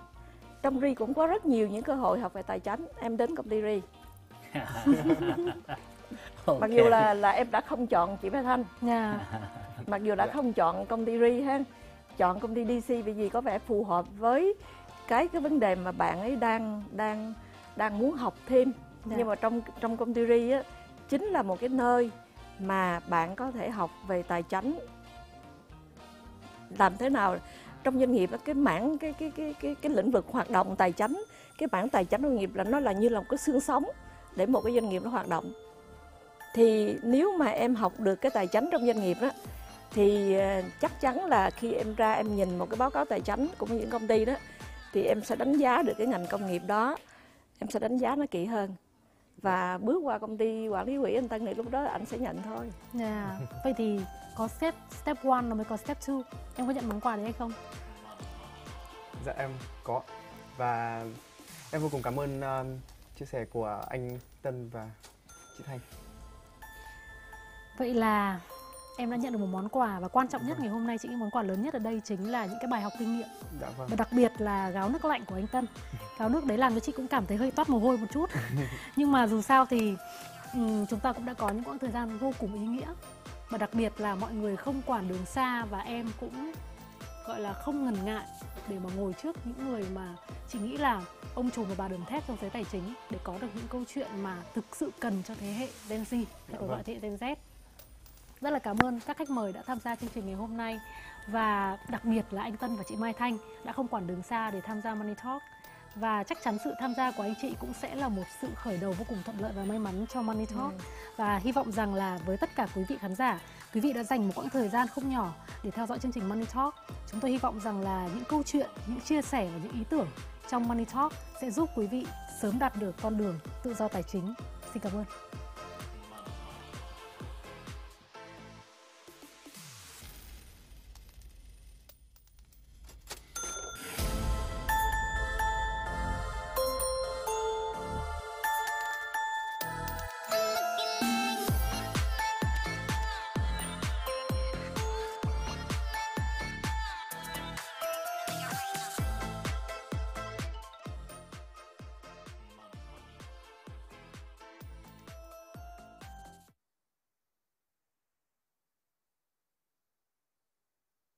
S4: trong ri cũng có rất nhiều những cơ hội học về tài chính em đến công ty ri mặc dù là là em đã không chọn chị Mai Thanh
S1: Yeah.
S4: mặc dù đã không chọn công ty ri ha chọn công ty DC vì gì có vẻ phù hợp với cái cái vấn đề mà bạn ấy đang đang đang muốn học thêm.
S1: Dạ.
S4: nhưng mà trong trong công ty ri á chính là một cái nơi mà bạn có thể học về tài chính làm thế nào trong doanh nghiệp cái mảng cái cái cái cái cái lĩnh vực hoạt động tài chính cái mảng tài chính doanh nghiệp là nó là như là một cái xương sống để một cái doanh nghiệp nó hoạt động. Thì nếu mà em học được cái tài chính trong doanh nghiệp đó thì ờ, chắc chắn là khi em ra em nhìn một cái báo cáo tài chính của những công ty đó thì em sẽ đánh giá được cái ngành công nghiệp đó em sẽ đánh giá nó kỹ hơn và bước qua công ty quản lý quỹ anh Tân thì lúc đó anh sẽ nhận thôi
S1: Yeah. Vậy thì có step step one rồi mới có step two. Em có nhận món quà đấy hay không?
S23: Dạ em có và em vô cùng cảm ơn um, chia sẻ của anh Tân và chị Thanh.
S1: Vậy là em đã nhận được một món quà và quan trọng nhất ngày hôm nay chị nghĩ món quà lớn nhất ở đây chính là những cái bài học kinh nghiệm
S23: Dạ vâng.
S1: và đặc biệt là gáo nước lạnh của anh Tân. Gáo nước đấy làm cho chị cũng cảm thấy hơi toát mồ hôi một chút. Nhưng mà dù sao thì ừm, chúng ta cũng đã có những quãng thời gian vô cùng ý nghĩa và đặc biệt là mọi người không quản đường xa và em cũng gọi là không ngần ngại để mà ngồi trước những người mà chị nghĩ là ông trùm và bà đờm thép trong giới tài chính để có được những câu chuyện mà thực sự cần cho thế hệ Gen Z hay còn
S23: vâng.
S1: gọi thế hệ Gen Z rất là cảm ơn các khách mời đã tham gia chương trình ngày hôm nay. Và đặc biệt là anh Tân và chị Mai Thanh đã không quản đường xa để tham gia Money Talk. Và chắc chắn sự tham gia của anh chị cũng sẽ là một sự khởi đầu vô cùng thuận lợi và may mắn cho Money Talk. Và hy vọng rằng là với tất cả quý vị khán giả quý vị đã dành một quãng thời gian không nhỏ để theo dõi chương trình Money Talk. Chúng tôi hy vọng rằng là những câu chuyện những chia sẻ và những ý tưởng trong Money Talk sẽ giúp quý vị sớm đạt được con đường tự do tài chính. Xin cảm ơn